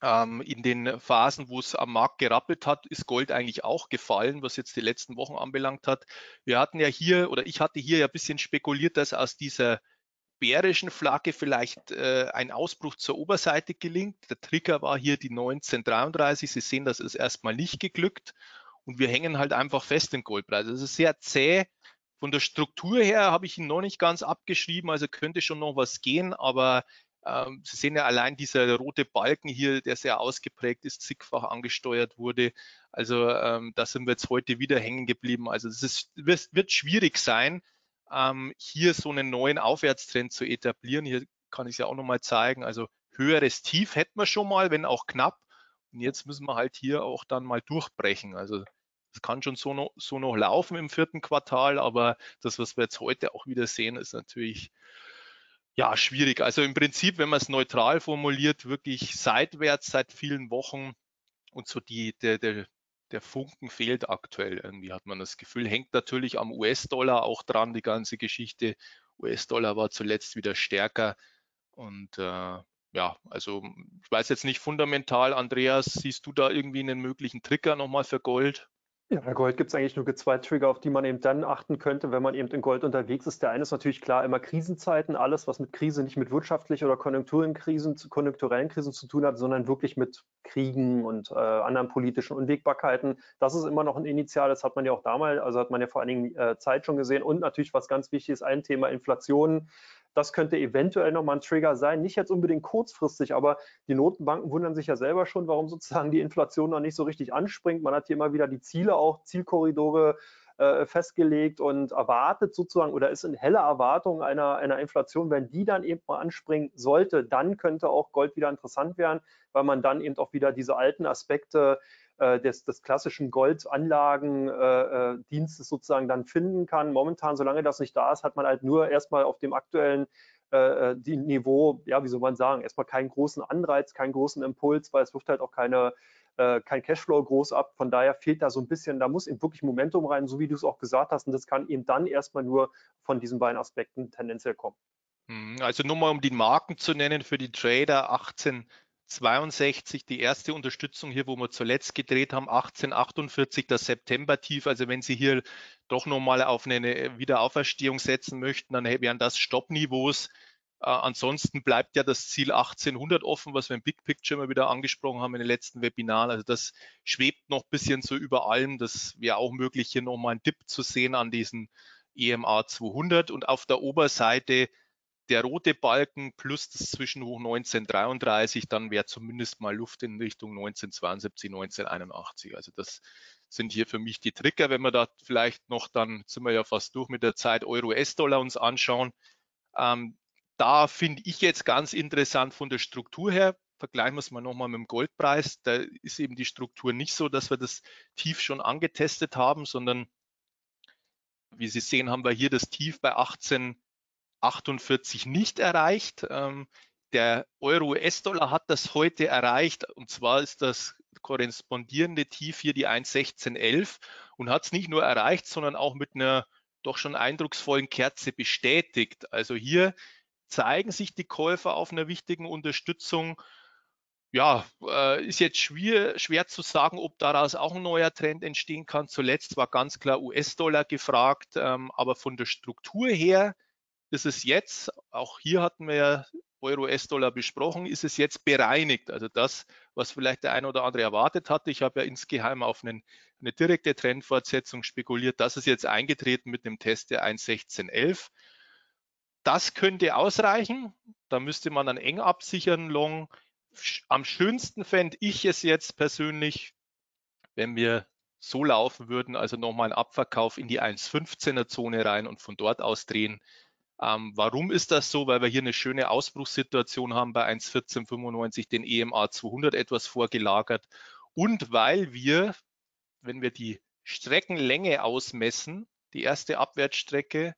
Ähm, in den Phasen, wo es am Markt gerappelt hat, ist Gold eigentlich auch gefallen, was jetzt die letzten Wochen anbelangt hat. Wir hatten ja hier, oder ich hatte hier ja ein bisschen spekuliert, dass aus dieser bärischen Flagge vielleicht äh, ein Ausbruch zur Oberseite gelingt. Der Trigger war hier die 1933. Sie sehen, das ist erstmal nicht geglückt und wir hängen halt einfach fest im Goldpreis. Das ist sehr zäh. Von der Struktur her habe ich ihn noch nicht ganz abgeschrieben, also könnte schon noch was gehen, aber ähm, Sie sehen ja allein dieser rote Balken hier, der sehr ausgeprägt ist, zigfach angesteuert wurde. Also ähm, da sind wir jetzt heute wieder hängen geblieben. Also es wird, wird schwierig sein, ähm, hier so einen neuen Aufwärtstrend zu etablieren. Hier kann ich es ja auch nochmal zeigen. Also höheres Tief hätten wir schon mal, wenn auch knapp. Und jetzt müssen wir halt hier auch dann mal durchbrechen. Also es kann schon so noch, so noch laufen im vierten Quartal, aber das, was wir jetzt heute auch wieder sehen, ist natürlich ja schwierig. Also im Prinzip, wenn man es neutral formuliert, wirklich seitwärts seit vielen Wochen und so die, der, der, der Funken fehlt aktuell irgendwie, hat man das Gefühl. Hängt natürlich am US-Dollar auch dran, die ganze Geschichte. US-Dollar war zuletzt wieder stärker und äh, ja, also ich weiß jetzt nicht fundamental, Andreas, siehst du da irgendwie einen möglichen Trigger nochmal für Gold? Ja, bei Gold gibt es eigentlich nur zwei Trigger, auf die man eben dann achten könnte, wenn man eben in Gold unterwegs ist. Der eine ist natürlich klar immer Krisenzeiten, alles, was mit Krise nicht mit wirtschaftlichen oder Konjunkturenkrisen, konjunkturellen Krisen zu tun hat, sondern wirklich mit Kriegen und äh, anderen politischen Unwägbarkeiten. Das ist immer noch ein Initial, das hat man ja auch damals, also hat man ja vor einigen äh, Zeit schon gesehen. Und natürlich, was ganz wichtig ist, ein Thema Inflation. Das könnte eventuell nochmal ein Trigger sein. Nicht jetzt unbedingt kurzfristig, aber die Notenbanken wundern sich ja selber schon, warum sozusagen die Inflation noch nicht so richtig anspringt. Man hat hier immer wieder die Ziele auch, Zielkorridore äh, festgelegt und erwartet sozusagen oder ist in heller Erwartung einer, einer Inflation. Wenn die dann eben mal anspringen sollte, dann könnte auch Gold wieder interessant werden, weil man dann eben auch wieder diese alten Aspekte äh, des, des, klassischen Goldanlagendienstes äh, äh sozusagen dann finden kann. Momentan, solange das nicht da ist, hat man halt nur erstmal auf dem aktuellen äh, äh Niveau, ja, wie soll man sagen, erstmal keinen großen Anreiz, keinen großen Impuls, weil es wirft halt auch keine, äh, kein Cashflow groß ab. Von daher fehlt da so ein bisschen, da muss eben wirklich Momentum rein, so wie du es auch gesagt hast. Und das kann eben dann erstmal nur von diesen beiden Aspekten tendenziell kommen. Mhm, also nur mal um die Marken zu nennen für die Trader 18 62 die erste Unterstützung hier, wo wir zuletzt gedreht haben, 1848 das September-Tief. Also wenn Sie hier doch nochmal auf eine Wiederauferstehung setzen möchten, dann wären das Stoppniveaus. Äh, ansonsten bleibt ja das Ziel 1800 offen, was wir im Big Picture immer wieder angesprochen haben in den letzten Webinaren. Also das schwebt noch ein bisschen so über allem. Das wäre auch möglich, hier nochmal einen Dip zu sehen an diesen EMA 200 und auf der Oberseite der rote Balken plus das Zwischenhoch 1933, dann wäre zumindest mal Luft in Richtung 1972, 1981. Also das sind hier für mich die Trigger. Wenn wir da vielleicht noch, dann sind wir ja fast durch mit der Zeit, Euro-US-Dollar uns anschauen. Ähm, da finde ich jetzt ganz interessant von der Struktur her, vergleichen wir es mal nochmal mit dem Goldpreis, da ist eben die Struktur nicht so, dass wir das Tief schon angetestet haben, sondern wie Sie sehen, haben wir hier das Tief bei 18 48 nicht erreicht. Ähm, der Euro-US-Dollar hat das heute erreicht und zwar ist das korrespondierende Tief hier die 1,1611 und hat es nicht nur erreicht, sondern auch mit einer doch schon eindrucksvollen Kerze bestätigt. Also hier zeigen sich die Käufer auf einer wichtigen Unterstützung. Ja, äh, ist jetzt schwer, schwer zu sagen, ob daraus auch ein neuer Trend entstehen kann. Zuletzt war ganz klar US-Dollar gefragt, ähm, aber von der Struktur her ist es jetzt, auch hier hatten wir ja Euro-US-Dollar besprochen, ist es jetzt bereinigt. Also das, was vielleicht der eine oder andere erwartet hatte. Ich habe ja insgeheim auf einen, eine direkte Trendfortsetzung spekuliert. Das ist jetzt eingetreten mit dem Test der 1.16.11. Das könnte ausreichen. Da müsste man dann eng absichern, Long. Am schönsten fände ich es jetzt persönlich, wenn wir so laufen würden, also nochmal ein Abverkauf in die 1,15er Zone rein und von dort aus drehen. Ähm, warum ist das so? Weil wir hier eine schöne Ausbruchssituation haben bei 1,1495, den EMA 200 etwas vorgelagert und weil wir, wenn wir die Streckenlänge ausmessen, die erste Abwärtsstrecke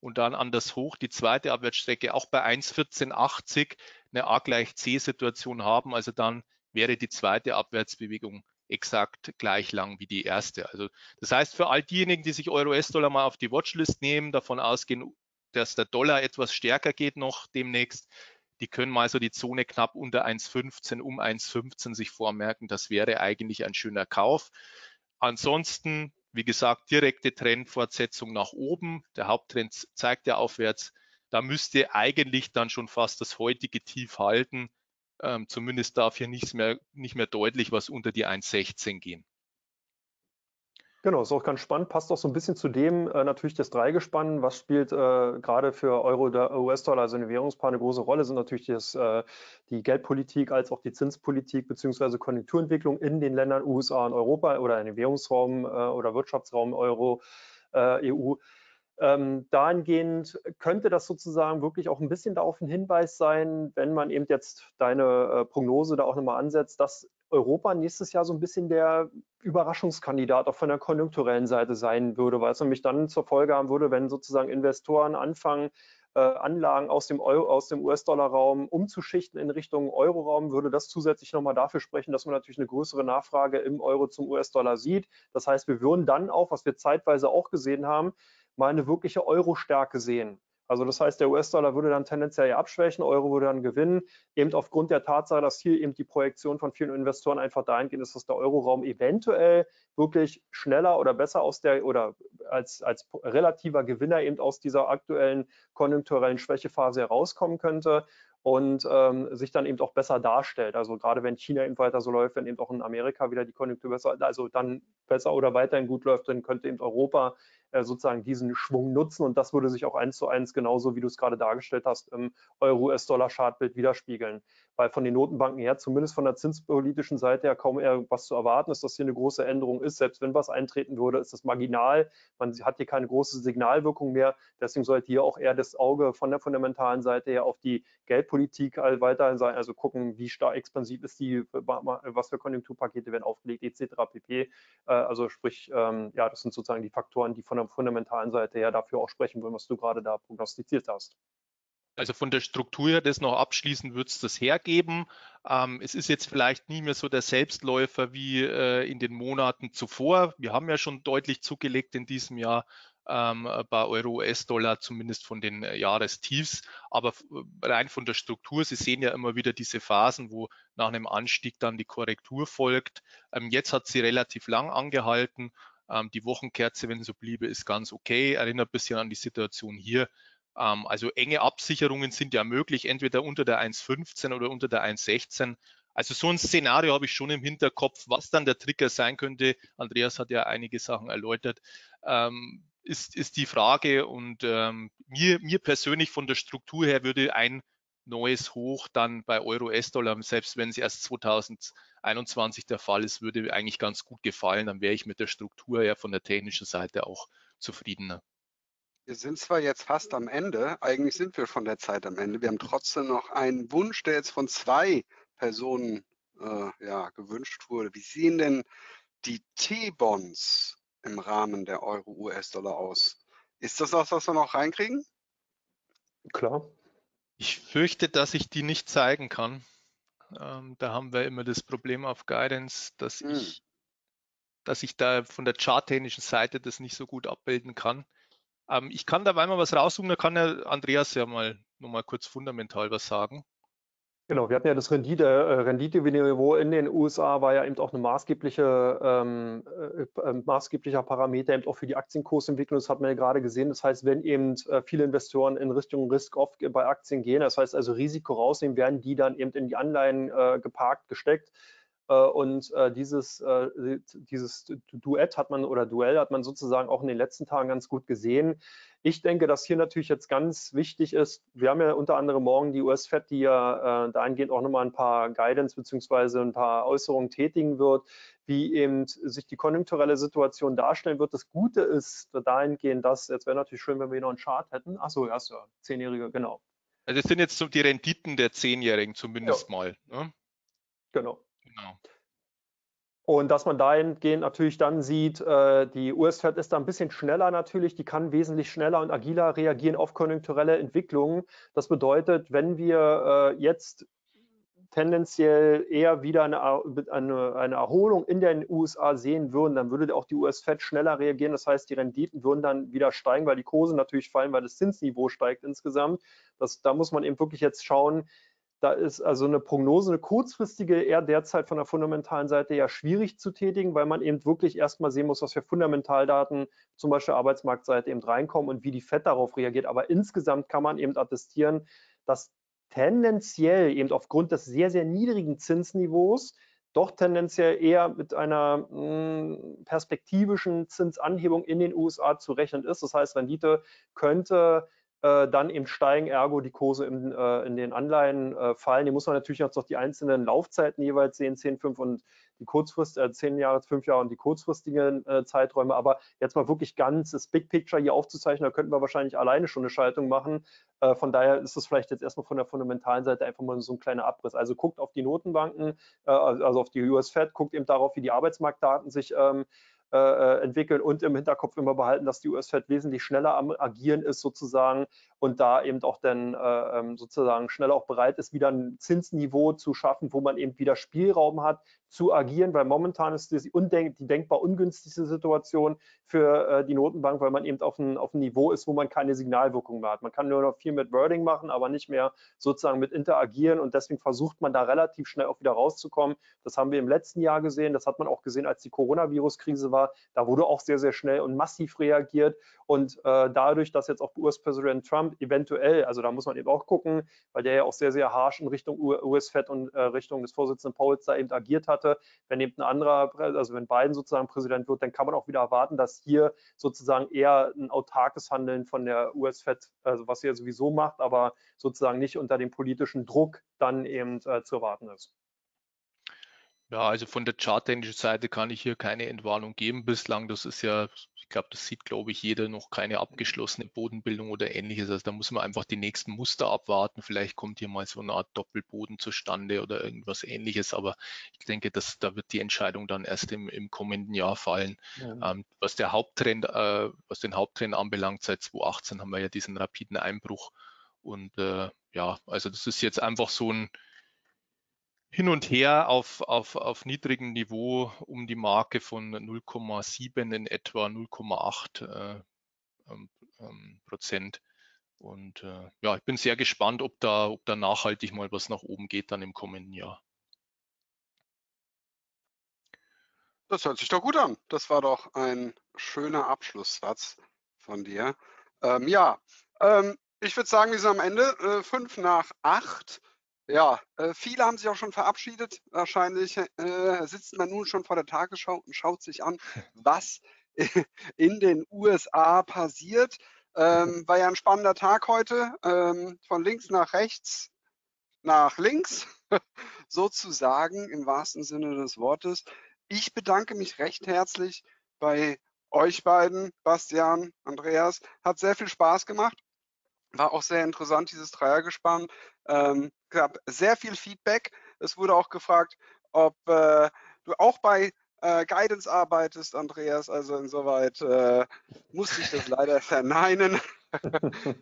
und dann an das Hoch, die zweite Abwärtsstrecke auch bei 1,1480 eine A gleich C Situation haben, also dann wäre die zweite Abwärtsbewegung exakt gleich lang wie die erste. Also das heißt, für all diejenigen, die sich Euro-US-Dollar mal auf die Watchlist nehmen, davon ausgehen, dass der Dollar etwas stärker geht noch demnächst. Die können mal so die Zone knapp unter 1,15, um 1,15 sich vormerken. Das wäre eigentlich ein schöner Kauf. Ansonsten, wie gesagt, direkte Trendfortsetzung nach oben. Der Haupttrend zeigt ja aufwärts. Da müsste eigentlich dann schon fast das heutige Tief halten. Ähm, zumindest darf hier nichts mehr, nicht mehr deutlich was unter die 1,16 gehen. Genau, ist auch ganz spannend, passt auch so ein bisschen zu dem äh, natürlich das Dreigespann. Was spielt äh, gerade für Euro oder US-Dollar, also eine Währungspaar, eine große Rolle, sind natürlich das, äh, die Geldpolitik als auch die Zinspolitik bzw. Konjunkturentwicklung in den Ländern USA und Europa oder in den Währungsraum äh, oder Wirtschaftsraum Euro, äh, EU. Ähm, dahingehend könnte das sozusagen wirklich auch ein bisschen darauf ein Hinweis sein, wenn man eben jetzt deine äh, Prognose da auch nochmal ansetzt, dass Europa nächstes Jahr so ein bisschen der Überraschungskandidat auch von der konjunkturellen Seite sein würde, weil es nämlich dann zur Folge haben würde, wenn sozusagen Investoren anfangen, äh, Anlagen aus dem, dem US-Dollar-Raum umzuschichten in Richtung Euro-Raum, würde das zusätzlich nochmal dafür sprechen, dass man natürlich eine größere Nachfrage im Euro zum US-Dollar sieht. Das heißt, wir würden dann auch, was wir zeitweise auch gesehen haben, mal eine wirkliche Euro-Stärke sehen. Also das heißt, der US-Dollar würde dann tendenziell abschwächen, Euro würde dann gewinnen, eben aufgrund der Tatsache, dass hier eben die Projektion von vielen Investoren einfach dahingehend ist, dass der Euroraum eventuell wirklich schneller oder besser aus der oder als, als relativer Gewinner eben aus dieser aktuellen konjunkturellen Schwächephase herauskommen könnte und ähm, sich dann eben auch besser darstellt. Also gerade wenn China eben weiter so läuft, wenn eben auch in Amerika wieder die Konjunktur besser, also dann besser oder weiterhin gut läuft, dann könnte eben Europa sozusagen diesen Schwung nutzen und das würde sich auch eins zu eins genauso, wie du es gerade dargestellt hast, im Euro-US-Dollar-Chartbild widerspiegeln. Weil von den Notenbanken her, zumindest von der zinspolitischen Seite her, kaum eher was zu erwarten ist, dass hier eine große Änderung ist. Selbst wenn was eintreten würde, ist das marginal. Man hat hier keine große Signalwirkung mehr. Deswegen sollte hier auch eher das Auge von der fundamentalen Seite her auf die Geldpolitik weiterhin sein. Also gucken, wie stark expansiv ist die, was für Konjunkturpakete werden aufgelegt, etc. pp. Äh, also sprich, ähm, ja, das sind sozusagen die Faktoren, die von der fundamentalen Seite her dafür auch sprechen würden, was du gerade da prognostiziert hast. Also von der Struktur her, das noch abschließend wird es das hergeben. Ähm, es ist jetzt vielleicht nie mehr so der Selbstläufer wie äh, in den Monaten zuvor. Wir haben ja schon deutlich zugelegt in diesem Jahr ähm, bei Euro, US-Dollar, zumindest von den äh, Jahrestiefs. Aber äh, rein von der Struktur, Sie sehen ja immer wieder diese Phasen, wo nach einem Anstieg dann die Korrektur folgt. Ähm, jetzt hat sie relativ lang angehalten. Ähm, die Wochenkerze, wenn so bliebe, ist ganz okay. Erinnert ein bisschen an die Situation hier. Ähm, also enge Absicherungen sind ja möglich, entweder unter der 1,15 oder unter der 1,16. Also so ein Szenario habe ich schon im Hinterkopf, was dann der Trigger sein könnte. Andreas hat ja einige Sachen erläutert. Ähm, ist, ist die Frage und ähm, mir, mir persönlich von der Struktur her würde ein neues Hoch dann bei Euro S-Dollar, selbst wenn es erst 2021 der Fall ist, würde eigentlich ganz gut gefallen. Dann wäre ich mit der Struktur ja von der technischen Seite auch zufriedener. Wir sind zwar jetzt fast am Ende, eigentlich sind wir von der Zeit am Ende. Wir haben trotzdem noch einen Wunsch, der jetzt von zwei Personen äh, ja, gewünscht wurde. Wie sehen denn die T-Bonds im Rahmen der Euro-US-Dollar aus? Ist das was, was wir noch reinkriegen? Klar. Ich fürchte, dass ich die nicht zeigen kann. Ähm, da haben wir immer das Problem auf Guidance, dass hm. ich dass ich da von der charttechnischen Seite das nicht so gut abbilden kann. Ähm, ich kann dabei mal was raussuchen, da kann der Andreas ja mal nochmal kurz fundamental was sagen. Genau, wir hatten ja das Rendite, äh, Renditeniveau in den USA war ja eben auch eine maßgebliche, ähm, äh, äh, maßgeblicher Parameter eben auch für die Aktienkursentwicklung. Das hat man ja gerade gesehen. Das heißt, wenn eben äh, viele Investoren in Richtung Risk-Off bei Aktien gehen, das heißt also Risiko rausnehmen, werden die dann eben in die Anleihen äh, geparkt, gesteckt. Äh, und dieses, dieses Duett hat man oder Duell hat man sozusagen auch in den letzten Tagen ganz gut gesehen. Ich denke, dass hier natürlich jetzt ganz wichtig ist, wir haben ja unter anderem morgen die US-Fed, die ja äh, dahingehend auch nochmal ein paar Guidance beziehungsweise ein paar Äußerungen tätigen wird, wie eben sich die konjunkturelle Situation darstellen wird. Das Gute ist dahingehend, dass, jetzt wäre natürlich schön, wenn wir noch einen Chart hätten. Achso, ja, ja, zehnjährige, genau. Also es sind jetzt so die Renditen der Zehnjährigen zumindest ja. mal. Ne? Genau. Genau. Und dass man dahingehend natürlich dann sieht, äh, die US-Fed ist da ein bisschen schneller natürlich, die kann wesentlich schneller und agiler reagieren auf konjunkturelle Entwicklungen. Das bedeutet, wenn wir äh, jetzt tendenziell eher wieder eine, eine, eine, Erholung in den USA sehen würden, dann würde auch die US-Fed schneller reagieren. Das heißt, die Renditen würden dann wieder steigen, weil die Kurse natürlich fallen, weil das Zinsniveau steigt insgesamt. Das, da muss man eben wirklich jetzt schauen, da ist also eine Prognose, eine kurzfristige, eher derzeit von der fundamentalen Seite ja schwierig zu tätigen, weil man eben wirklich erstmal sehen muss, was für Fundamentaldaten zum Beispiel Arbeitsmarktseite eben reinkommen und wie die FED darauf reagiert. Aber insgesamt kann man eben attestieren, dass tendenziell eben aufgrund des sehr, sehr niedrigen Zinsniveaus doch tendenziell eher mit einer mh, hm, perspektivischen Zinsanhebung in den USA zu rechnen ist. Das heißt, Rendite könnte äh, dann eben steigen, ergo die Kurse in, äh, in den Anleihen äh, fallen. Hier muss man natürlich auch noch die einzelnen Laufzeiten jeweils sehen, 10, 5 und die Kurzfrist, äh, 10 Jahre, 5 Jahre und die kurzfristigen äh, Zeiträume. Aber jetzt mal wirklich ganz das Big Picture hier aufzuzeichnen, da könnten wir wahrscheinlich alleine schon eine Schaltung machen. Äh, von daher ist es vielleicht jetzt erstmal von der fundamentalen Seite einfach mal so ein kleiner Abriss. Also guckt auf die Notenbanken, äh, also auf die US Fed, guckt eben darauf, wie die Arbeitsmarktdaten sich ähm, äh, äh, entwickeln und im Hinterkopf immer behalten, dass die US-Fed wesentlich schneller am Agieren ist sozusagen und da eben auch dann äh, ähm, sozusagen schneller auch bereit ist, wieder ein Zinsniveau zu schaffen, wo man eben wieder Spielraum hat, zu agieren, weil momentan ist das die, die denkbar ungünstigste Situation für äh, die Notenbank, weil man eben auf einem auf ein Niveau ist, wo man keine Signalwirkung mehr hat. Man kann nur noch viel mit Wording machen, aber nicht mehr sozusagen mit interagieren und deswegen versucht man da relativ schnell auch wieder rauszukommen. Das haben wir im letzten Jahr gesehen, das hat man auch gesehen, als die Coronavirus-Krise war. Da wurde auch sehr, sehr schnell und massiv reagiert und äh, dadurch, dass jetzt auch US-Präsident Trump eventuell, also da muss man eben auch gucken, weil der ja auch sehr, sehr harsch in Richtung US-Fed und äh, Richtung des Vorsitzenden Powell da eben agiert hatte, wenn eben ein anderer, also wenn Biden sozusagen Präsident wird, dann kann man auch wieder erwarten, dass hier sozusagen eher ein autarkes Handeln von der US-Fed, also was sie ja sowieso macht, aber sozusagen nicht unter dem politischen Druck dann eben äh, zu erwarten ist. Ja, also von der charttechnischen Seite kann ich hier keine Entwarnung geben bislang. Das ist ja, ich glaube, das sieht, glaube ich, jeder noch keine abgeschlossene Bodenbildung oder ähnliches. Also da muss man einfach die nächsten Muster abwarten. Vielleicht kommt hier mal so eine Art Doppelboden zustande oder irgendwas ähnliches. Aber ich denke, dass da wird die Entscheidung dann erst im, im kommenden Jahr fallen. Ja. Ähm, was der Haupttrend, äh, was den Haupttrend anbelangt, seit 2018 haben wir ja diesen rapiden Einbruch. Und äh, ja, also das ist jetzt einfach so ein hin und her auf, auf, auf niedrigem Niveau um die Marke von 0,7 in etwa 0,8 äh, ähm, ähm, Prozent. Und äh, ja, ich bin sehr gespannt, ob da, ob da nachhaltig mal was nach oben geht dann im kommenden Jahr. Das hört sich doch gut an. Das war doch ein schöner Abschlusssatz von dir. Ähm, ja, ähm, ich würde sagen, wir sind am Ende. Äh, fünf nach acht. Ja, äh, viele haben sich auch schon verabschiedet. Wahrscheinlich äh, sitzt man nun schon vor der Tagesschau und schaut sich an, was (laughs) in den USA passiert. Ähm, (laughs) war ja ein spannender Tag heute. Ähm, von links nach rechts nach links, (laughs) sozusagen im wahrsten Sinne des Wortes. Ich bedanke mich recht herzlich bei euch beiden, Bastian, Andreas. Hat sehr viel Spaß gemacht. War auch sehr interessant, dieses Dreiergespann. Ähm, gab sehr viel Feedback. Es wurde auch gefragt, ob äh, du auch bei äh, Guidance arbeitest, Andreas. Also insoweit äh, musste ich das (laughs) leider verneinen. (laughs)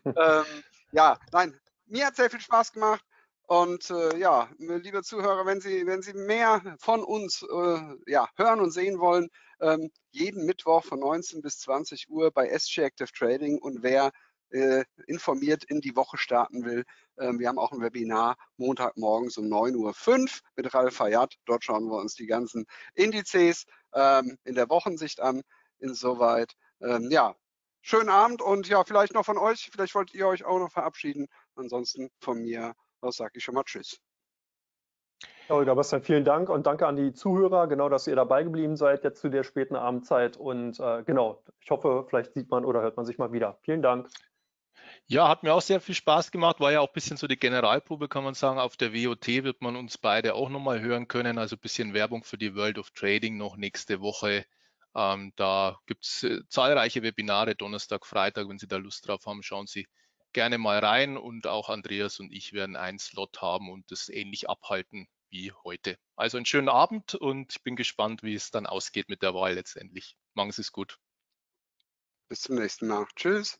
ähm, ja, nein, mir hat sehr viel Spaß gemacht. Und äh, ja, liebe Zuhörer, wenn Sie, wenn Sie mehr von uns äh, ja, hören und sehen wollen, ähm, jeden Mittwoch von 19 bis 20 Uhr bei SG Active Trading. Und wer äh, informiert in die Woche starten will, ähm, wir haben auch ein Webinar Montagmorgens um 9.05 Uhr mit Ralf Fayad. Dort schauen wir uns die ganzen Indizes ähm, in der Wochensicht an. Insoweit, ähm, ja, schönen Abend und ja, vielleicht noch von euch. Vielleicht wollt ihr euch auch noch verabschieden. Ansonsten von mir aus sage ich schon mal Tschüss. Ja, Holger Bastian, vielen Dank und danke an die Zuhörer, genau, dass ihr dabei geblieben seid jetzt zu der späten Abendzeit. Und äh, genau, ich hoffe, vielleicht sieht man oder hört man sich mal wieder. Vielen Dank. Ja, hat mir auch sehr viel Spaß gemacht. War ja auch ein bisschen so die Generalprobe, kann man sagen. Auf der WOT wird man uns beide auch nochmal hören können. Also ein bisschen Werbung für die World of Trading noch nächste Woche. Ähm, da gibt es äh, zahlreiche Webinare, Donnerstag, Freitag. Wenn Sie da Lust drauf haben, schauen Sie gerne mal rein. Und auch Andreas und ich werden einen Slot haben und das ähnlich abhalten wie heute. Also einen schönen Abend und ich bin gespannt, wie es dann ausgeht mit der Wahl letztendlich. Machen Sie es gut. Bis zum nächsten Mal. Tschüss.